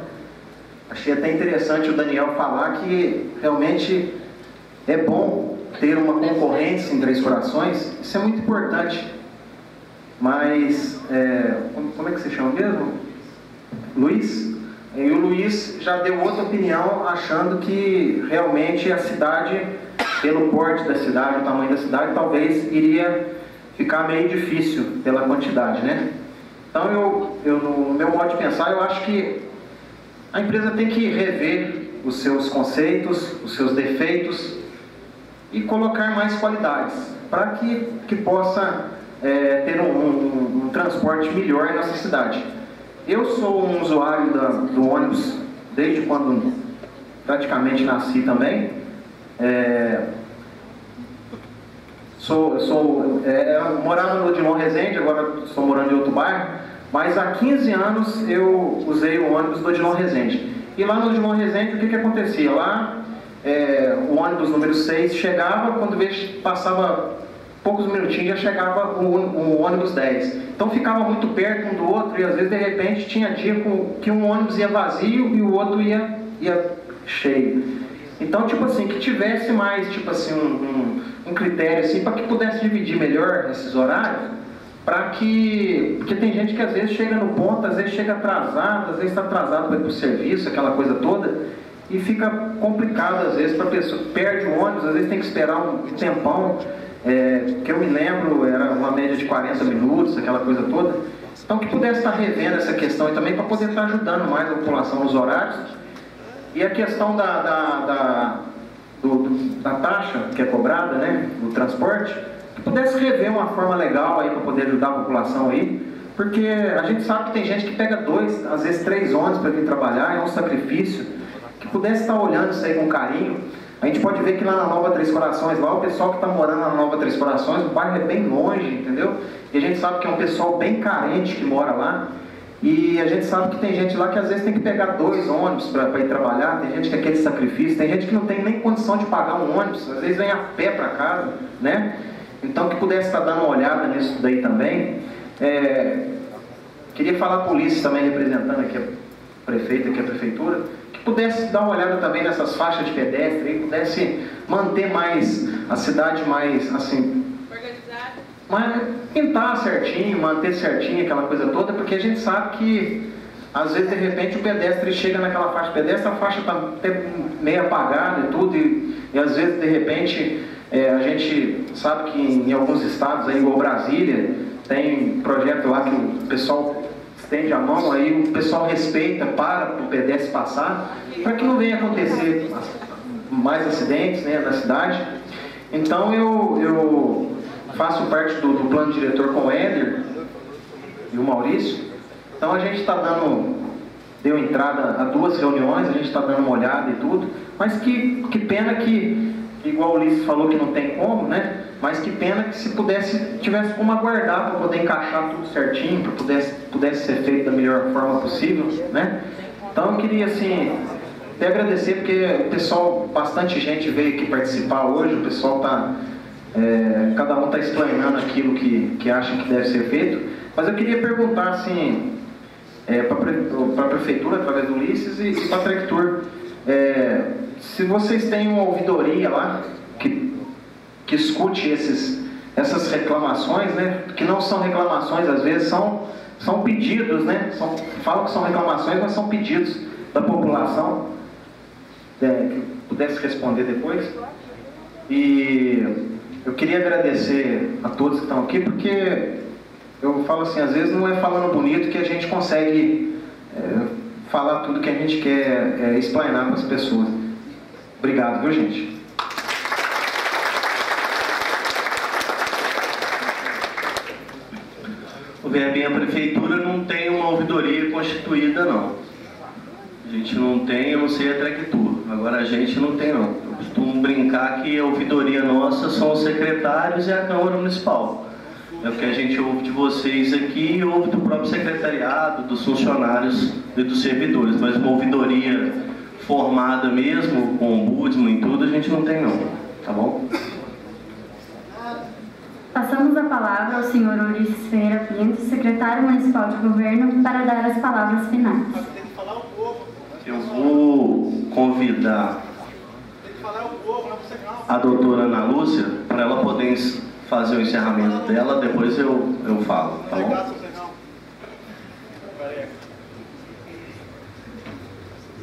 Achei até interessante o Daniel falar que realmente é bom ter uma concorrência em Três Corações. Isso é muito importante. Mas, é, como é que você chama mesmo? Luiz? E o Luiz já deu outra opinião, achando que realmente a cidade, pelo porte da cidade, o tamanho da cidade, talvez iria ficar meio difícil pela quantidade, né? Então, eu, eu, no meu modo de pensar, eu acho que a empresa tem que rever os seus conceitos, os seus defeitos e colocar mais qualidades para que, que possa é, ter um, um, um, transporte melhor nessa cidade. Eu sou um usuário da, do ônibus desde quando praticamente nasci também. É, sou, sou, é, morava no Odilon Resende, agora estou morando em outro bairro, mas há 15 anos eu usei o ônibus do Odilon Resende. E lá no Odilon Resende, o que, que acontecia? Lá, é, o ônibus número 6 chegava, quando passava poucos minutinhos já chegava o, o, ônibus 10. Então ficava muito perto um do outro e às vezes de repente tinha dia que um ônibus ia vazio e o outro ia, ia cheio. Então, tipo assim, que tivesse mais, tipo assim, um, um, um critério assim, para que pudesse dividir melhor esses horários, para que. Porque tem gente que às vezes chega no ponto, às vezes chega atrasado, às vezes está atrasado para ir para o serviço, aquela coisa toda, e fica complicado às vezes para a pessoa, perde o ônibus, às vezes tem que esperar um tempão, é, que eu me lembro, era uma média de 40 minutos, aquela coisa toda. Então que pudesse estar revendo essa questão e também para poder estar ajudando mais a população nos horários. E a questão da, da, da, do, da taxa que é cobrada, né, do transporte, que pudesse rever uma forma legal aí para poder ajudar a população aí, porque a gente sabe que tem gente que pega dois, às vezes três ônibus para vir trabalhar, é um sacrifício, pudesse estar olhando isso aí com carinho. A gente pode ver que lá na Nova Três Corações, lá o pessoal que está morando na Nova Três Corações, o bairro é bem longe, entendeu? E a gente sabe que é um pessoal bem carente que mora lá. E a gente sabe que tem gente lá que às vezes tem que pegar dois ônibus para ir trabalhar, tem gente que quer aquele sacrifício, tem gente que não tem nem condição de pagar um ônibus, às vezes vem a pé para casa, né? Então que pudesse estar dando uma olhada nisso daí também. É, queria falar a polícia também, representando aqui a prefeita, aqui a prefeitura, que pudesse dar uma olhada também nessas faixas de pedestre, e pudesse manter mais a cidade mais assim mas pintar certinho, manter certinho aquela coisa toda, porque a gente sabe que às vezes de repente o pedestre chega naquela faixa pedestre, a faixa está até meio apagada e tudo, e, e às vezes de repente é, a gente sabe que em, em alguns estados, aí, igual Brasília, tem projeto lá que o pessoal estende a mão, aí o pessoal respeita, para o pedestre passar, para que não venha acontecer mais acidentes né, na cidade. Então eu, eu faço parte do, do plano diretor com o Éder e o Maurício. Então a gente está dando, deu entrada a duas reuniões, a gente está dando uma olhada e tudo, mas que, que pena que, igual o Ulisses falou que não tem como, né? Mas que pena que se pudesse, tivesse como aguardar para poder encaixar tudo certinho, para pudesse, pudesse ser feito da melhor forma possível, né? Então eu queria assim até agradecer porque o pessoal, bastante gente veio aqui participar hoje, o pessoal está é, cada um está explanando aquilo que, que acha que deve ser feito, mas eu queria perguntar assim, é, para a prefeitura, através do Ulisses, e, para a Trectur, é, se vocês têm uma ouvidoria lá que, que escute esses, essas reclamações, né, que não são reclamações, às vezes são, são pedidos, né, são, falam que são reclamações, mas são pedidos da população, é, que pudesse responder depois. E eu queria agradecer a todos que estão aqui, porque eu falo assim, às vezes não é falando bonito que a gente consegue é, falar tudo que a gente quer é, explanar para as pessoas. Obrigado, viu gente? O Verbinha a Prefeitura não tem uma ouvidoria constituída não. A gente não tem, eu não sei a Trectur. Agora a gente não tem não. Eu costumo brincar que a ouvidoria nossa são os secretários e a Câmara Municipal. É o que a gente ouve de vocês aqui e ouve do próprio secretariado, dos funcionários e dos servidores. Mas uma ouvidoria formada mesmo, com ombudsman e tudo, a gente não tem não. Tá bom? Passamos a palavra ao senhor Ulisses Ferreira Pinto, secretário municipal de governo, para dar as palavras finais. Eu vou convidar a doutora Ana Lúcia para ela poder fazer o encerramento dela, depois eu, eu falo, tá bom?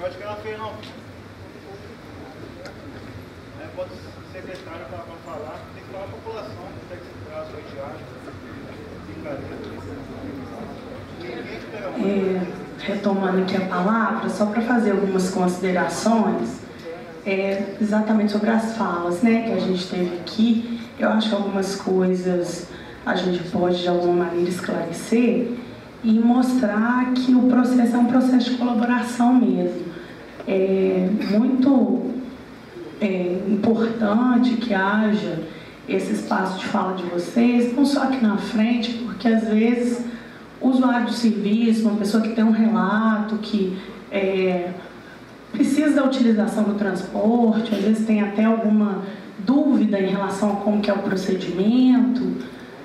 Acho que ela fez não. É, pode secretário para falar, tem que falar a população, tem que se traz o Brincadeira retomando aqui a palavra, só para fazer algumas considerações, é, exatamente sobre as falas né, que a gente teve aqui. Eu acho que algumas coisas a gente pode, de alguma maneira, esclarecer e mostrar que o processo é um processo de colaboração mesmo. É muito é, importante que haja esse espaço de fala de vocês, não só aqui na frente, porque às vezes o usuário do serviço, uma pessoa que tem um relato, que é, precisa da utilização do transporte, às vezes tem até alguma dúvida em relação a como que é o procedimento,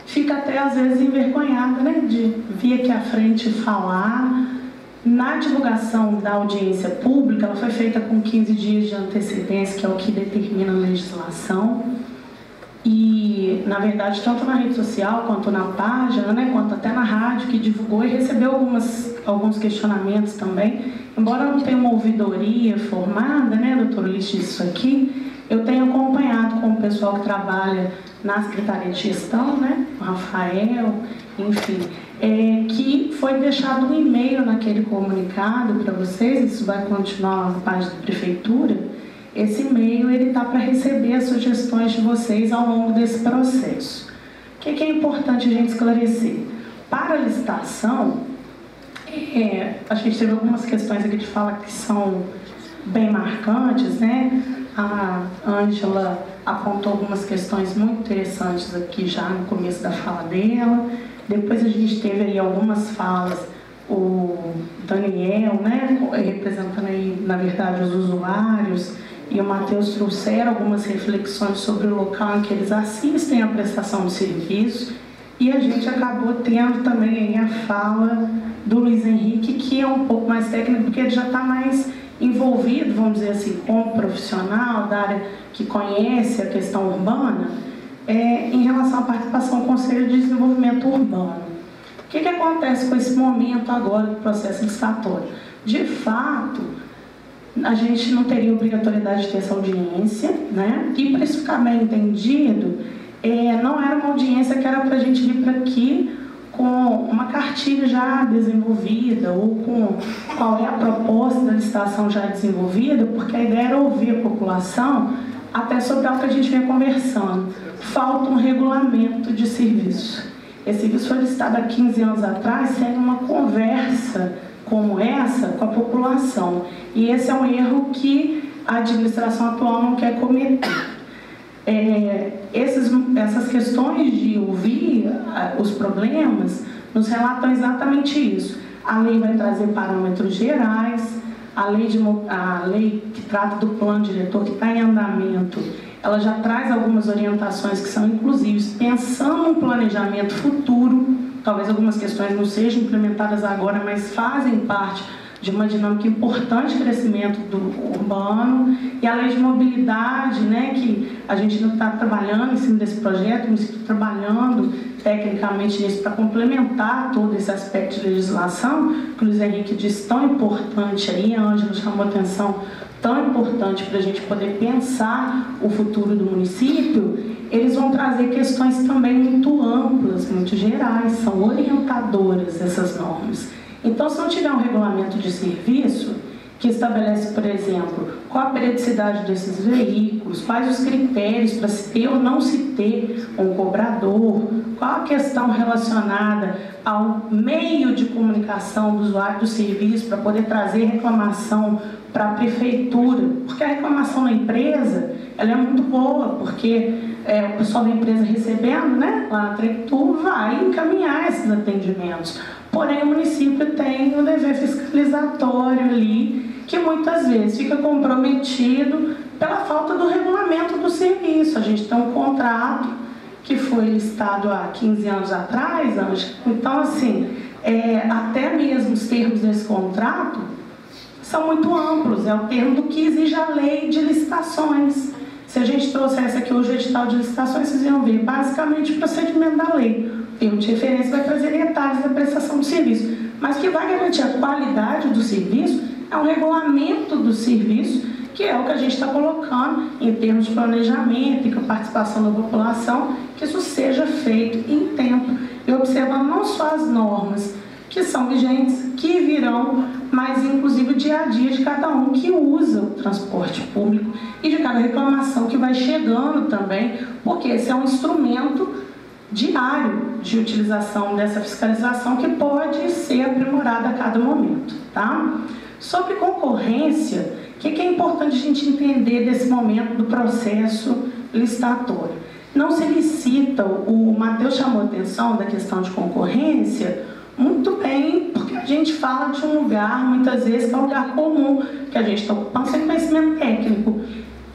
fica até às vezes envergonhada né, de vir aqui à frente falar. Na divulgação da audiência pública, ela foi feita com 15 dias de antecedência, que é o que determina a legislação. E, na verdade, tanto na rede social quanto na página, né, quanto até na rádio, que divulgou e recebeu algumas, alguns questionamentos também. Embora não tenha uma ouvidoria formada, né, doutor Ulisses, disso aqui, eu tenho acompanhado com o pessoal que trabalha na Secretaria de Gestão, né, o Rafael, enfim, é, que foi deixado um e-mail naquele comunicado para vocês, isso vai continuar na página da Prefeitura, esse e-mail ele está para receber as sugestões de vocês ao longo desse processo. O que, que é importante a gente esclarecer? Para a licitação, é, a gente teve algumas questões aqui de fala que são bem marcantes, né? A Ângela apontou algumas questões muito interessantes aqui já no começo da fala dela. Depois a gente teve aí algumas falas, o Daniel, né, representando aí, na verdade, os usuários, e o Matheus trouxeram algumas reflexões sobre o local em que eles assistem à prestação de serviço. E a gente acabou tendo também a fala do Luiz Henrique, que é um pouco mais técnico, porque ele já está mais envolvido, vamos dizer assim, como profissional da área que conhece a questão urbana, é, em relação à participação no Conselho de Desenvolvimento Urbano. O que, que acontece com esse momento agora do processo licitatório? De fato, a gente não teria obrigatoriedade de ter essa audiência, né? E para isso ficar bem entendido, é, não era uma audiência que era para a gente vir para aqui com uma cartilha já desenvolvida ou com qual é a proposta da licitação já desenvolvida, porque a ideia era ouvir a população até sobre algo que a gente vem conversando. Falta um regulamento de serviço. Esse serviço foi listado há 15 anos atrás, sem uma conversa como essa com a população. E esse é um erro que a administração atual não quer cometer. É, esses, essas questões de ouvir os problemas nos relatam exatamente isso. A lei vai trazer parâmetros gerais, a lei, de, a lei que trata do plano diretor que está em andamento, ela já traz algumas orientações que são inclusivas, pensando um planejamento futuro, talvez algumas questões não sejam implementadas agora, mas fazem parte de uma dinâmica importante de crescimento do urbano. E a lei de mobilidade, né, que a gente não está trabalhando em cima desse projeto, mas está trabalhando tecnicamente nisso para complementar todo esse aspecto de legislação, que o Luiz Henrique disse tão importante aí, a Ângela chamou atenção, tão importante para a gente poder pensar o futuro do município, eles vão trazer questões também muito amplas, muito gerais, são orientadoras essas normas. Então, se não tiver um regulamento de serviço que estabelece, por exemplo, qual a periodicidade desses veículos, quais os critérios para se ter ou não se ter um cobrador, qual a questão relacionada ao meio de comunicação do usuário do serviço para poder trazer reclamação para a prefeitura, porque a reclamação na empresa ela é muito boa, porque é, o pessoal da empresa recebendo, né, lá na Tretu, vai encaminhar esses atendimentos. Porém, o município tem um dever fiscalizatório ali, que muitas vezes fica comprometido pela falta do regulamento do serviço. A gente tem um contrato que foi listado há 15 anos atrás, então, assim, é, até mesmo os termos desse contrato são muito amplos, é o termo do que exige a lei de licitações. Se a gente trouxesse aqui hoje o edital de licitações, vocês iam ver basicamente o procedimento da lei termo de referência vai trazer detalhes da prestação do serviço. Mas o que vai garantir a qualidade do serviço é o regulamento do serviço, que é o que a gente está colocando em termos de planejamento e participação da população, que isso seja feito em tempo e observando não só as normas que são vigentes, que virão, mas inclusive o dia a dia de cada um que usa o transporte público e de cada reclamação que vai chegando também, porque esse é um instrumento diário de utilização dessa fiscalização que pode ser aprimorada a cada momento. Tá? Sobre concorrência, o que, é importante a gente entender desse momento do processo licitatório? não se licita. O Matheus chamou a atenção da questão de concorrência, muito bem, porque a gente fala de um lugar, muitas vezes, que é um lugar comum, que a gente está ocupando sem conhecimento técnico.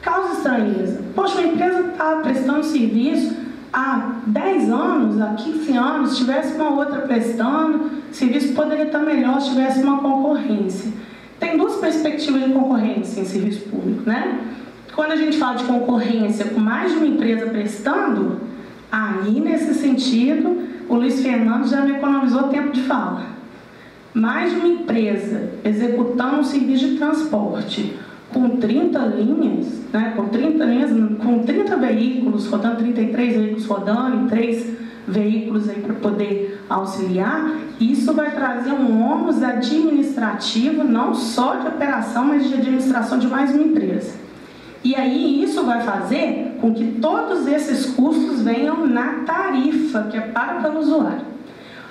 Causa estranheza. Poxa, uma empresa está prestando serviço há 10 anos, há 15 anos, se tivesse uma outra prestando, serviço poderia estar melhor se tivesse uma concorrência. Tem duas perspectivas de concorrência em serviço público, né? Quando a gente fala de concorrência com mais de uma empresa prestando, aí nesse sentido, o Luiz Fernando já me economizou tempo de fala. Mais de uma empresa executando um serviço de transporte com 30 linhas, né, com 30 linhas, com 30 veículos rodando, 33 veículos rodando e 3 veículos aí para poder auxiliar, isso vai trazer um ônus administrativo, não só de operação, mas de administração de mais uma empresa. E aí isso vai fazer com que todos esses custos venham na tarifa que é paga pelo usuário.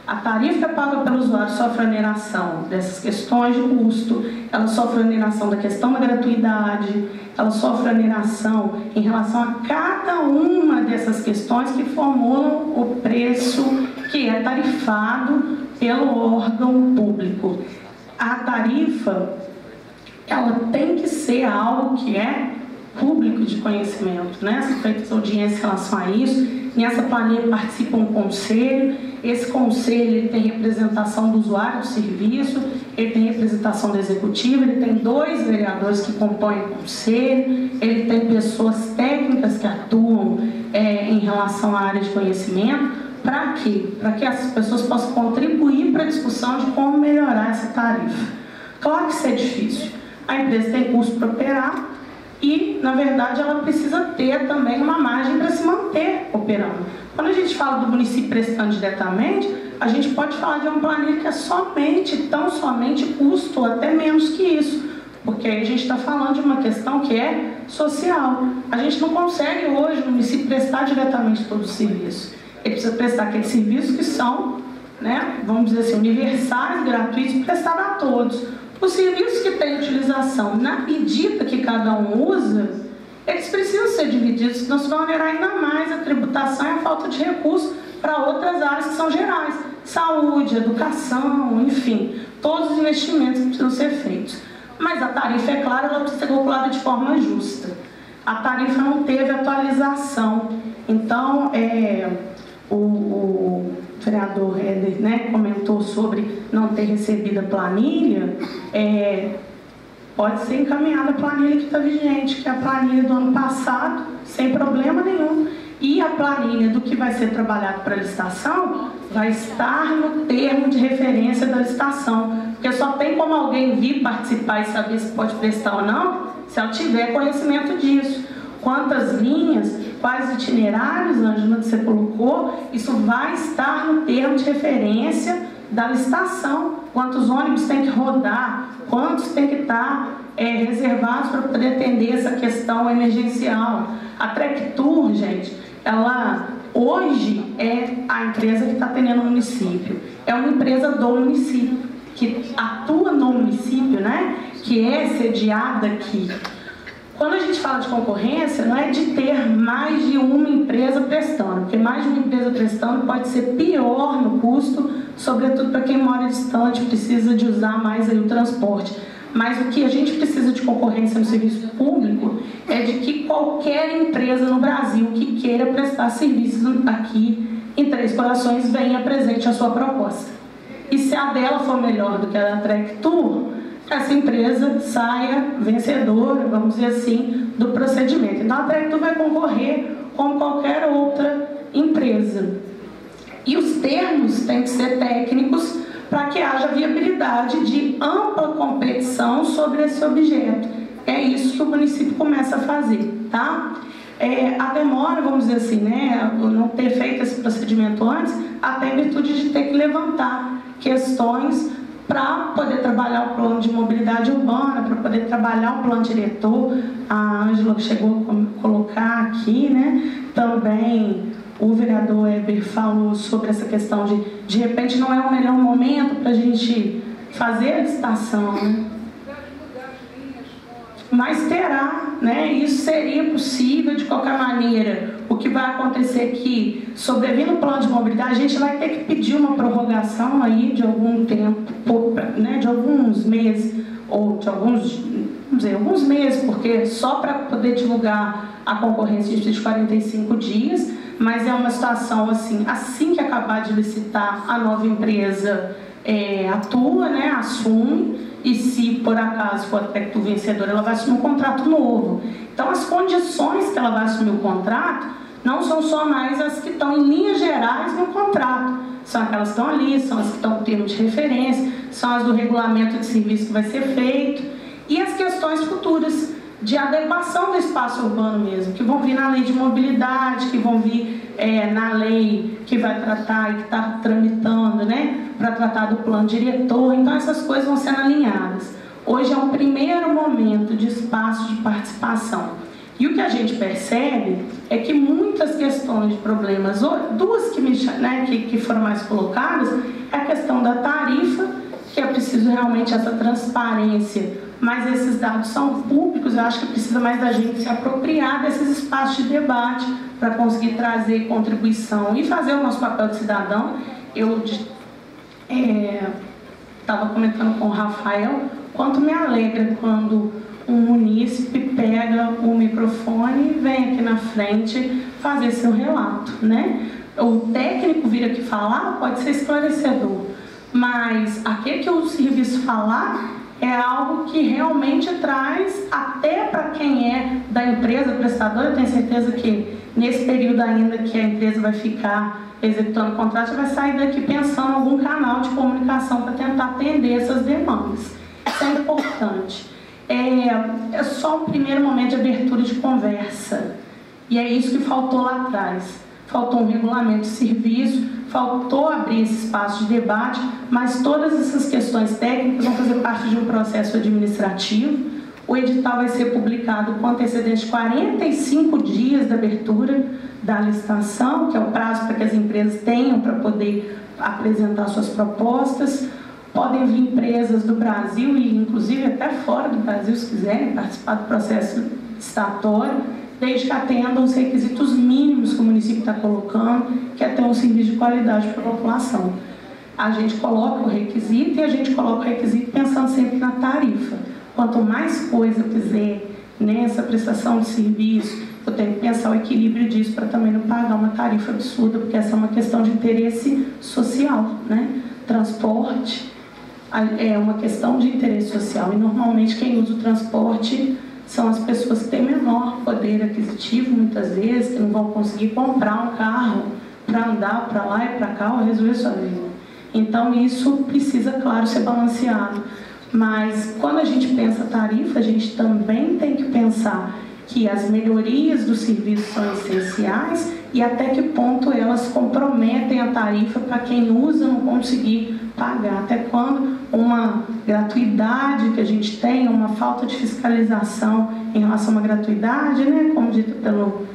A tarifa paga pelo usuário sofre oneração dessas questões de custo, ela sofre oneração da questão da gratuidade, ela sofre oneração em relação a cada uma dessas questões que formulam o preço que é tarifado pelo órgão público. A tarifa, ela tem que ser algo que é público de conhecimento, né? São feitas audiências em relação a isso. Nessa planilha participa um conselho. Esse conselho ele tem representação do usuário do serviço, ele tem representação do executivo, ele tem dois vereadores que compõem o conselho, ele tem pessoas técnicas que atuam é, em relação à área de conhecimento. Para quê? Para que as pessoas possam contribuir para a discussão de como melhorar essa tarifa. Claro que isso é difícil. A empresa tem custo para operar, e, na verdade, ela precisa ter também uma margem para se manter operando. Quando a gente fala do município prestando diretamente, a gente pode falar de uma planilha que é somente, tão somente custo, até menos que isso, porque aí a gente está falando de uma questão que é social. A gente não consegue hoje o município prestar diretamente todo o serviço. Ele precisa prestar aqueles serviços que são, né, vamos dizer assim, universais, gratuitos, prestados a todos. Os serviços que têm utilização na medida que cada um usa, eles precisam ser divididos, senão se vai onerar ainda mais a tributação e a falta de recursos para outras áreas que são gerais. Saúde, educação, enfim, todos os investimentos que precisam ser feitos. Mas a tarifa, é claro, ela precisa ser calculada de forma justa. A tarifa não teve atualização. Então, é, o, o vereador Heller né, comentou sobre não ter recebido a planilha, é, pode ser encaminhada a planilha que está vigente, que é a planilha do ano passado, sem problema nenhum. E a planilha do que vai ser trabalhado para a licitação vai estar no termo de referência da licitação. Porque só tem como alguém vir participar e saber se pode prestar ou não, se ela tiver conhecimento disso. Quantas linhas, quais itinerários, Ângela, que você colocou, isso vai estar no termo de referência da licitação. Quantos ônibus tem que rodar, quantos tem que estar é, reservados para poder atender essa questão emergencial. A Trek Tour, gente, ela hoje é a empresa que está atendendo o município. É uma empresa do município, que atua no município, né? que é sediada aqui. Quando a gente fala de concorrência, não é de ter mais de uma empresa prestando, porque mais de uma empresa prestando pode ser pior no custo, sobretudo para quem mora distante, precisa de usar mais aí o transporte. Mas o que a gente precisa de concorrência no serviço público é de que qualquer empresa no Brasil que queira prestar serviços aqui em Três Corações venha presente a sua proposta. E se a dela for melhor do que a da Trek Tour, essa empresa saia vencedora, vamos dizer assim, do procedimento. Então a Trectu vai concorrer como qualquer outra empresa. E os termos têm que ser técnicos para que haja viabilidade de ampla competição sobre esse objeto. É isso que o município começa a fazer, tá? É, a demora, vamos dizer assim, né, não ter feito esse procedimento antes, até em virtude de ter que levantar questões para poder trabalhar o plano de mobilidade urbana, para poder trabalhar o plano diretor. A Ângela chegou a colocar aqui, né? Também o vereador Eber falou sobre essa questão de, de repente, não é o melhor momento para a gente fazer a licitação, né? Mas terá, né? Isso seria possível de qualquer maneira. O que vai acontecer é que, sobrevindo o plano de mobilidade, a gente vai ter que pedir uma prorrogação aí de algum tempo, né, de alguns meses, ou de alguns, vamos dizer, alguns meses, porque só para poder divulgar a concorrência de 45 dias, mas é uma situação assim, assim que acabar de licitar, a nova empresa é, atua, né, assume, e se por acaso for que vencedor, ela vai assumir um contrato novo. Então, as condições que ela vai assumir o contrato não são só mais as que estão em linhas gerais no contrato, são aquelas que estão ali, são as que estão no termo de referência, são as do regulamento de serviço que vai ser feito e as questões futuras de adequação do espaço urbano mesmo, que vão vir na lei de mobilidade, que vão vir é, na lei que vai tratar e que está tramitando, né, para tratar do plano diretor. Então, essas coisas vão sendo alinhadas. Hoje é um primeiro momento de espaço de participação. E o que a gente percebe é que muitas questões de problemas, duas que, me, né, que, que foram mais colocadas, é a questão da tarifa, que é preciso realmente essa transparência mas esses dados são públicos, eu acho que precisa mais da gente se apropriar desses espaços de debate para conseguir trazer contribuição e fazer o nosso papel de cidadão. Eu estava é, comentando com o Rafael quanto me alegra quando um munícipe pega o microfone e vem aqui na frente fazer seu relato, né? O técnico vir aqui falar pode ser esclarecedor, mas aquele que o serviço falar é algo que realmente traz, até para quem é da empresa prestadora, eu tenho certeza que nesse período ainda que a empresa vai ficar executando o contrato, vai sair daqui pensando em algum canal de comunicação para tentar atender essas demandas. Isso é importante. É, é só um primeiro momento de abertura de conversa. E é isso que faltou lá atrás. Faltou um regulamento de serviço, faltou abrir esse espaço de debate, mas todas essas questões técnicas vão fazer parte de um processo administrativo. O edital vai ser publicado com antecedente de 45 dias da abertura da licitação, que é o prazo para que as empresas tenham para poder apresentar suas propostas. Podem vir empresas do Brasil e, inclusive, até fora do Brasil, se quiserem participar do processo licitatório desde que atendam os requisitos mínimos que o município está colocando, que é ter um serviço de qualidade para a população. A gente coloca o requisito e a gente coloca o requisito pensando sempre na tarifa. Quanto mais coisa eu fizer nessa prestação de serviço, eu tenho que pensar o equilíbrio disso para também não pagar uma tarifa absurda, porque essa é uma questão de interesse social, né? Transporte é uma questão de interesse social e normalmente quem usa o transporte são as pessoas que têm menor poder aquisitivo, muitas vezes, que não vão conseguir comprar um carro para andar para lá e para cá ou resolver sua vida. Então, isso precisa, claro, ser balanceado. Mas, quando a gente pensa tarifa, a gente também tem que pensar que as melhorias do serviço são essenciais e até que ponto elas comprometem a tarifa para quem usa não conseguir pagar. Até quando uma gratuidade que a gente tem, uma falta de fiscalização em relação a uma gratuidade, né, como dito pelo,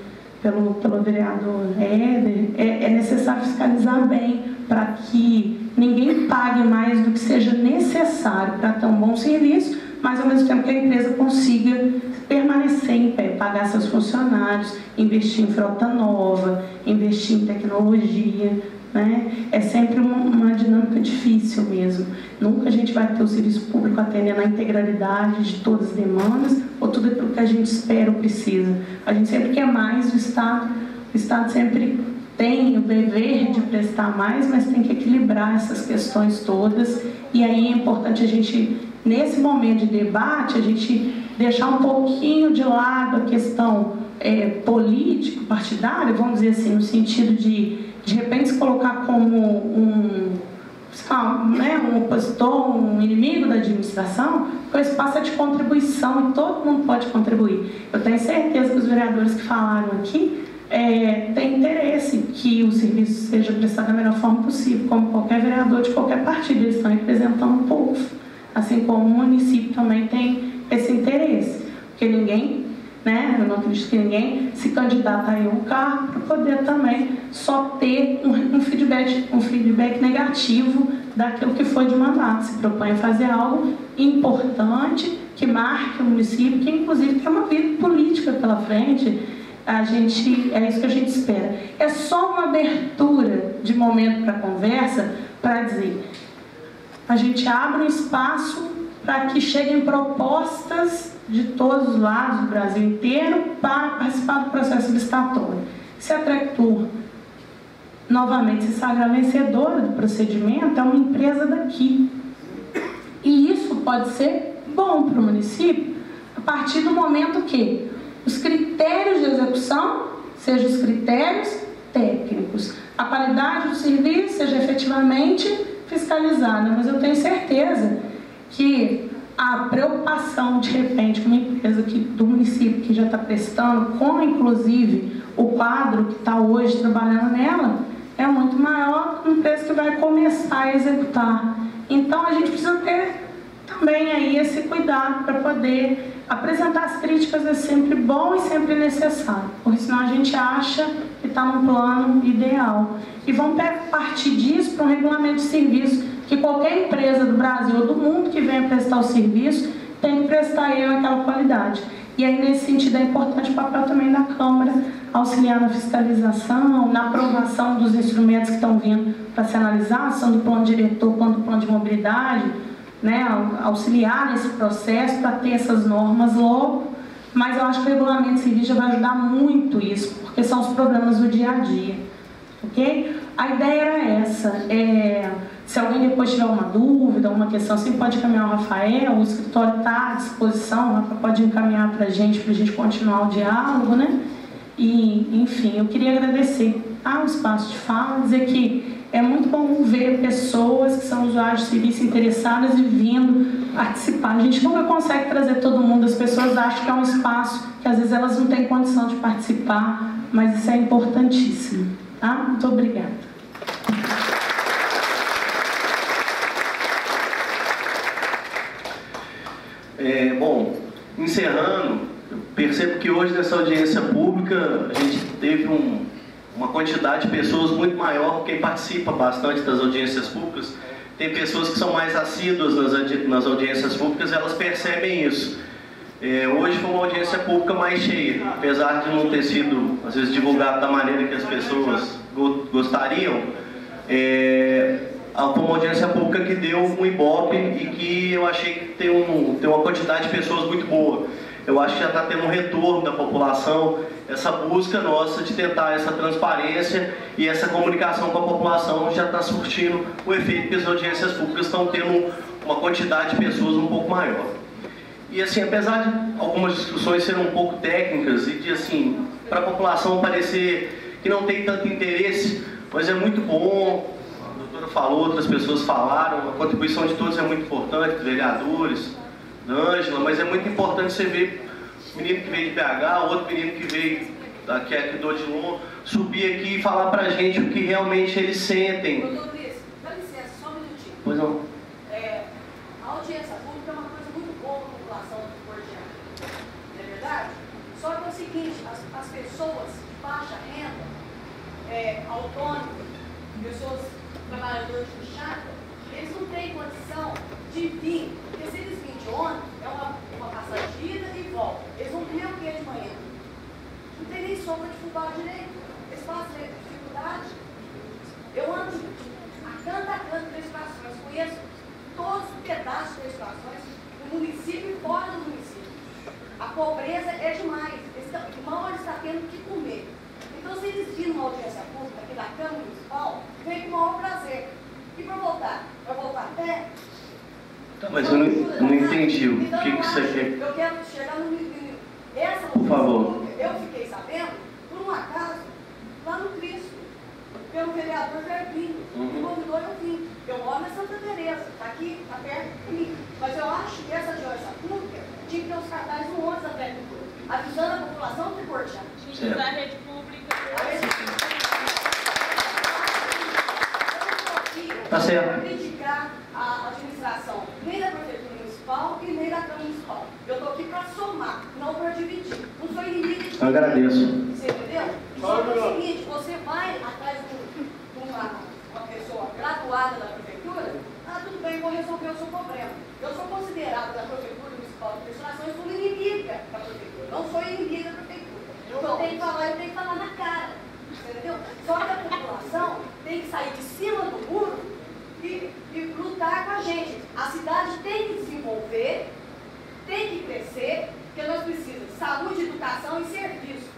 pelo, pelo vereador Éder, é, é necessário fiscalizar bem para que ninguém pague mais do que seja necessário para ter um bom serviço, mas ao mesmo tempo que a empresa consiga permanecer em pé, pagar seus funcionários, investir em frota nova, investir em tecnologia, né? É sempre uma, uma, dinâmica difícil mesmo. Nunca a gente vai ter o serviço público atendendo a integralidade de todas as demandas ou tudo aquilo que a gente espera ou precisa. A gente sempre quer mais, o Estado, o Estado sempre tem o dever de prestar mais, mas tem que equilibrar essas questões todas. E aí é importante a gente, nesse momento de debate, a gente deixar um pouquinho de lado a questão é, político, partidária, vamos dizer assim, no sentido de de repente se colocar como um, lá, né, um opositor, um inimigo da administração, o espaço é de contribuição e todo mundo pode contribuir. Eu tenho certeza que os vereadores que falaram aqui é, têm interesse que o serviço seja prestado da melhor forma possível, como qualquer vereador de qualquer partido, eles estão representando o povo. Assim como o município também tem esse interesse, porque ninguém né? Eu não acredito que ninguém se candidata a um cargo para poder também só ter um, um, feedback, um feedback negativo daquilo que foi demandado. Se propõe a fazer algo importante que marque o município, que inclusive tem uma vida política pela frente. a gente, é isso que a gente espera. É só uma abertura de momento para conversa para dizer, a gente abre um espaço para que cheguem propostas de todos os lados do Brasil inteiro para participar do processo licitatório. Se a Trectur novamente se sagra vencedora do procedimento, é uma empresa daqui. E isso pode ser bom para o município a partir do momento que os critérios de execução sejam os critérios técnicos, a qualidade do serviço seja efetivamente fiscalizada. Mas eu tenho certeza que a preocupação, de repente, com uma empresa que, do município que já está prestando, com inclusive o quadro que está hoje trabalhando nela, é muito maior uma empresa que vai começar a executar. Então a gente precisa ter também aí esse cuidado para poder apresentar as críticas é sempre bom e sempre necessário, porque senão a gente acha que está num plano ideal. E vamos partir disso para um regulamento de serviço que qualquer empresa do Brasil ou do mundo que venha prestar o serviço tem que prestar ele naquela qualidade. E aí, nesse sentido, é importante o papel também da Câmara auxiliar na fiscalização, na aprovação dos instrumentos que estão vindo para ser analisados, tanto do plano diretor quanto do plano de mobilidade, né, auxiliar nesse processo para ter essas normas logo, mas eu acho que o regulamento civil já vai ajudar muito isso, porque são os problemas do dia a dia, ok? A ideia era essa, é, se alguém depois tiver uma dúvida, uma questão, sempre pode encaminhar o Rafael, o escritório está à disposição, pode encaminhar para a gente, para a gente continuar o diálogo, né? E, enfim, eu queria agradecer ao espaço de fala, dizer que é muito bom ver pessoas que são usuários de serviço interessadas e vindo participar. A gente nunca consegue trazer todo mundo, as pessoas acham que é um espaço que às vezes elas não têm condição de participar, mas isso é importantíssimo. Tá? Muito obrigada. É, bom, encerrando, percebo que hoje nessa audiência pública a gente teve um, uma quantidade de pessoas muito maior, quem participa bastante das audiências públicas, tem pessoas que são mais assíduas nas, nas audiências públicas, elas percebem isso. É, hoje foi uma audiência pública mais cheia, apesar de não ter sido, às vezes, divulgado da maneira que as pessoas gostariam, é, foi uma audiência pública que deu um ibope e que eu achei que tem, um, tem uma quantidade de pessoas muito boa. Eu acho que já está tendo um retorno da população, essa busca nossa de tentar essa transparência e essa comunicação com a população já está surtindo o efeito que as audiências públicas estão tendo uma quantidade de pessoas um pouco maior. E assim, apesar de algumas discussões serem um pouco técnicas e de assim, para a população parecer que não tem tanto interesse, mas é muito bom, a doutora falou, outras pessoas falaram, a contribuição de todos é muito importante, dos vereadores, da Ângela, mas é muito importante você ver menino que veio de PH, outro menino que veio daqui aqui do Odilon, subir aqui e falar pra gente o que realmente eles sentem. Doutor Luiz, dá licença, só um minutinho. Pois não. É, a audiência pública é uma coisa muito boa para a população do Portiano. Não é verdade? Só que é o seguinte, as, as pessoas de baixa renda, é, autônomos, pessoas trabalhadores de chata, eles não têm condição de vir, porque se eles virem de ônibus, é uma, uma passagem de ida e volta. Eles vão comer o que de manhã? Não tem nem sombra de fubá direito. Eles passam dificuldade. Eu ando a canto a canto de estações, conheço todos os pedaços de estações, no município e fora do município. A pobreza é demais. Eles mal eles estão tendo que comer. Então, se eles virem uma audiência pública aqui na Câmara Municipal, vem com o maior prazer. E para voltar? Para voltar a pé? Tá, mas eu não, não entendi o então, que, que você quer. Eu quero chegar no nível. Essa Por favor. Eu fiquei sabendo, por um acaso, lá no Cristo, pelo vereador Verbinho. Uhum. Me convidou eu vim. Eu moro na Santa Teresa, está aqui, está perto de mim. Mas eu acho que essa audiência pública tinha que ter os cartazes no ônibus da avisando a população de Portiano. Tinha que a rede pública. Tá certo. criticar a administração nem da Prefeitura Municipal e nem da Câmara Municipal. Eu estou aqui para somar, não para dividir. Não sou inimiga de Eu agradeço. Você entendeu? Só que é o seguinte, você vai atrás de, uma, uma pessoa graduada da Prefeitura, ah, tudo bem, vou resolver o seu problema. Eu sou considerada da Prefeitura Municipal de Administrações como inimiga da Prefeitura. Não sou inimiga da Prefeitura. Eu eu tenho que falar, eu tenho que falar na cara. Entendeu? Só que a população tem que sair de cima do muro e, e lutar com a gente. A cidade tem que desenvolver, tem que crescer, porque nós precisamos de saúde, educação e serviço.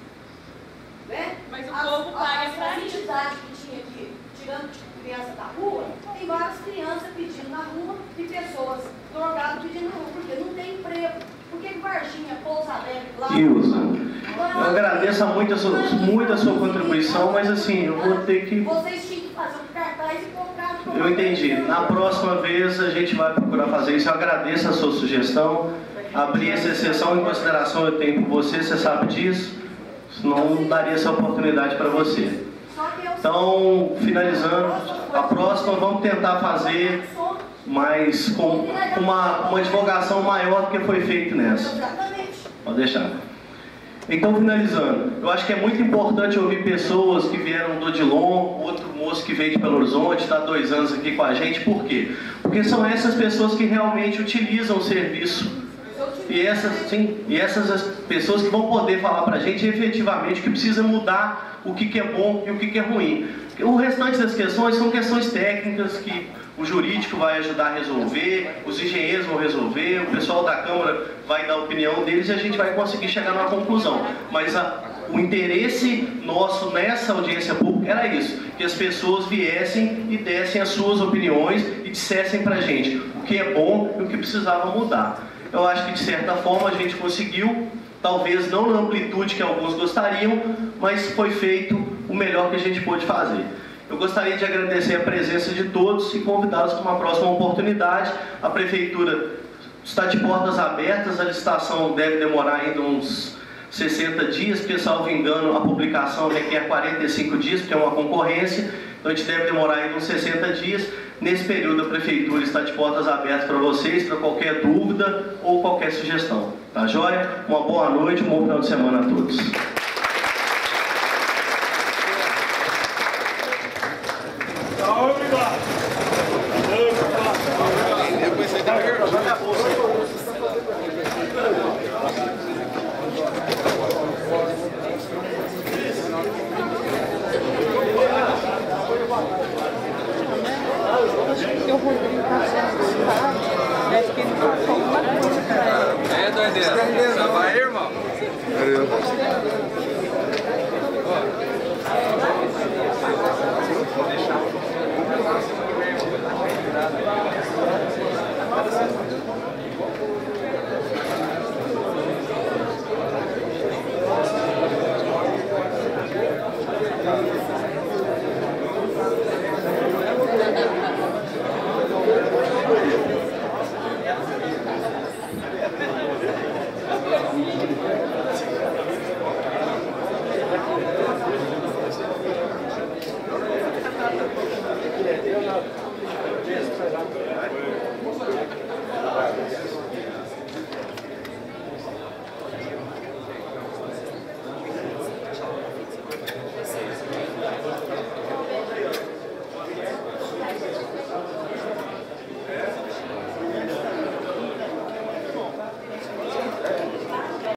Né? Mas o as, povo paga as, pra as entidades que tinha aqui, tirando tipo, criança da rua, tem várias crianças pedindo na rua e pessoas drogadas pedindo na rua, porque não tem emprego. Por que que Varginha, Pouso Alegre, lá... Ilza, eu agradeço muito a sua, muito a sua contribuição, mas assim, eu vou ter que. Vocês tinham que fazer um cartaz e colocar... Eu entendi. Na próxima vez a gente vai procurar fazer isso. Eu agradeço a sua sugestão. Abrir essa exceção em consideração eu tenho por você, você sabe disso. Senão não daria essa oportunidade para você. Então, finalizando, a próxima vamos tentar fazer mas com uma, uma divulgação maior do que foi feito nessa. Pode deixar. Então, finalizando, eu acho que é muito importante ouvir pessoas que vieram do Odilon, outro moço que veio de Belo Horizonte, está dois anos aqui com a gente, por quê? Porque são essas pessoas que realmente utilizam o serviço. E essas, sim, e essas as pessoas que vão poder falar para a gente efetivamente o que precisa mudar, o que, que é bom e o que, que é ruim. O restante das questões são questões técnicas que o jurídico vai ajudar a resolver, os engenheiros vão resolver, o pessoal da Câmara vai dar a opinião deles e a gente vai conseguir chegar numa conclusão. Mas a, o interesse nosso nessa audiência pública era isso, que as pessoas viessem e dessem as suas opiniões e dissessem para a gente o que é bom e o que precisava mudar. Eu acho que de certa forma a gente conseguiu, talvez não na amplitude que alguns gostariam, mas foi feito o melhor que a gente pôde fazer. Eu gostaria de agradecer a presença de todos e convidá-los para uma próxima oportunidade. A Prefeitura está de portas abertas, a licitação deve demorar ainda uns 60 dias, porque, salvo engano, a publicação requer 45 dias, porque é uma concorrência, então a gente deve demorar ainda uns 60 dias. Nesse período, a Prefeitura está de portas abertas para vocês, para qualquer dúvida ou qualquer sugestão. Tá joia? Uma boa noite, um bom final de semana a todos.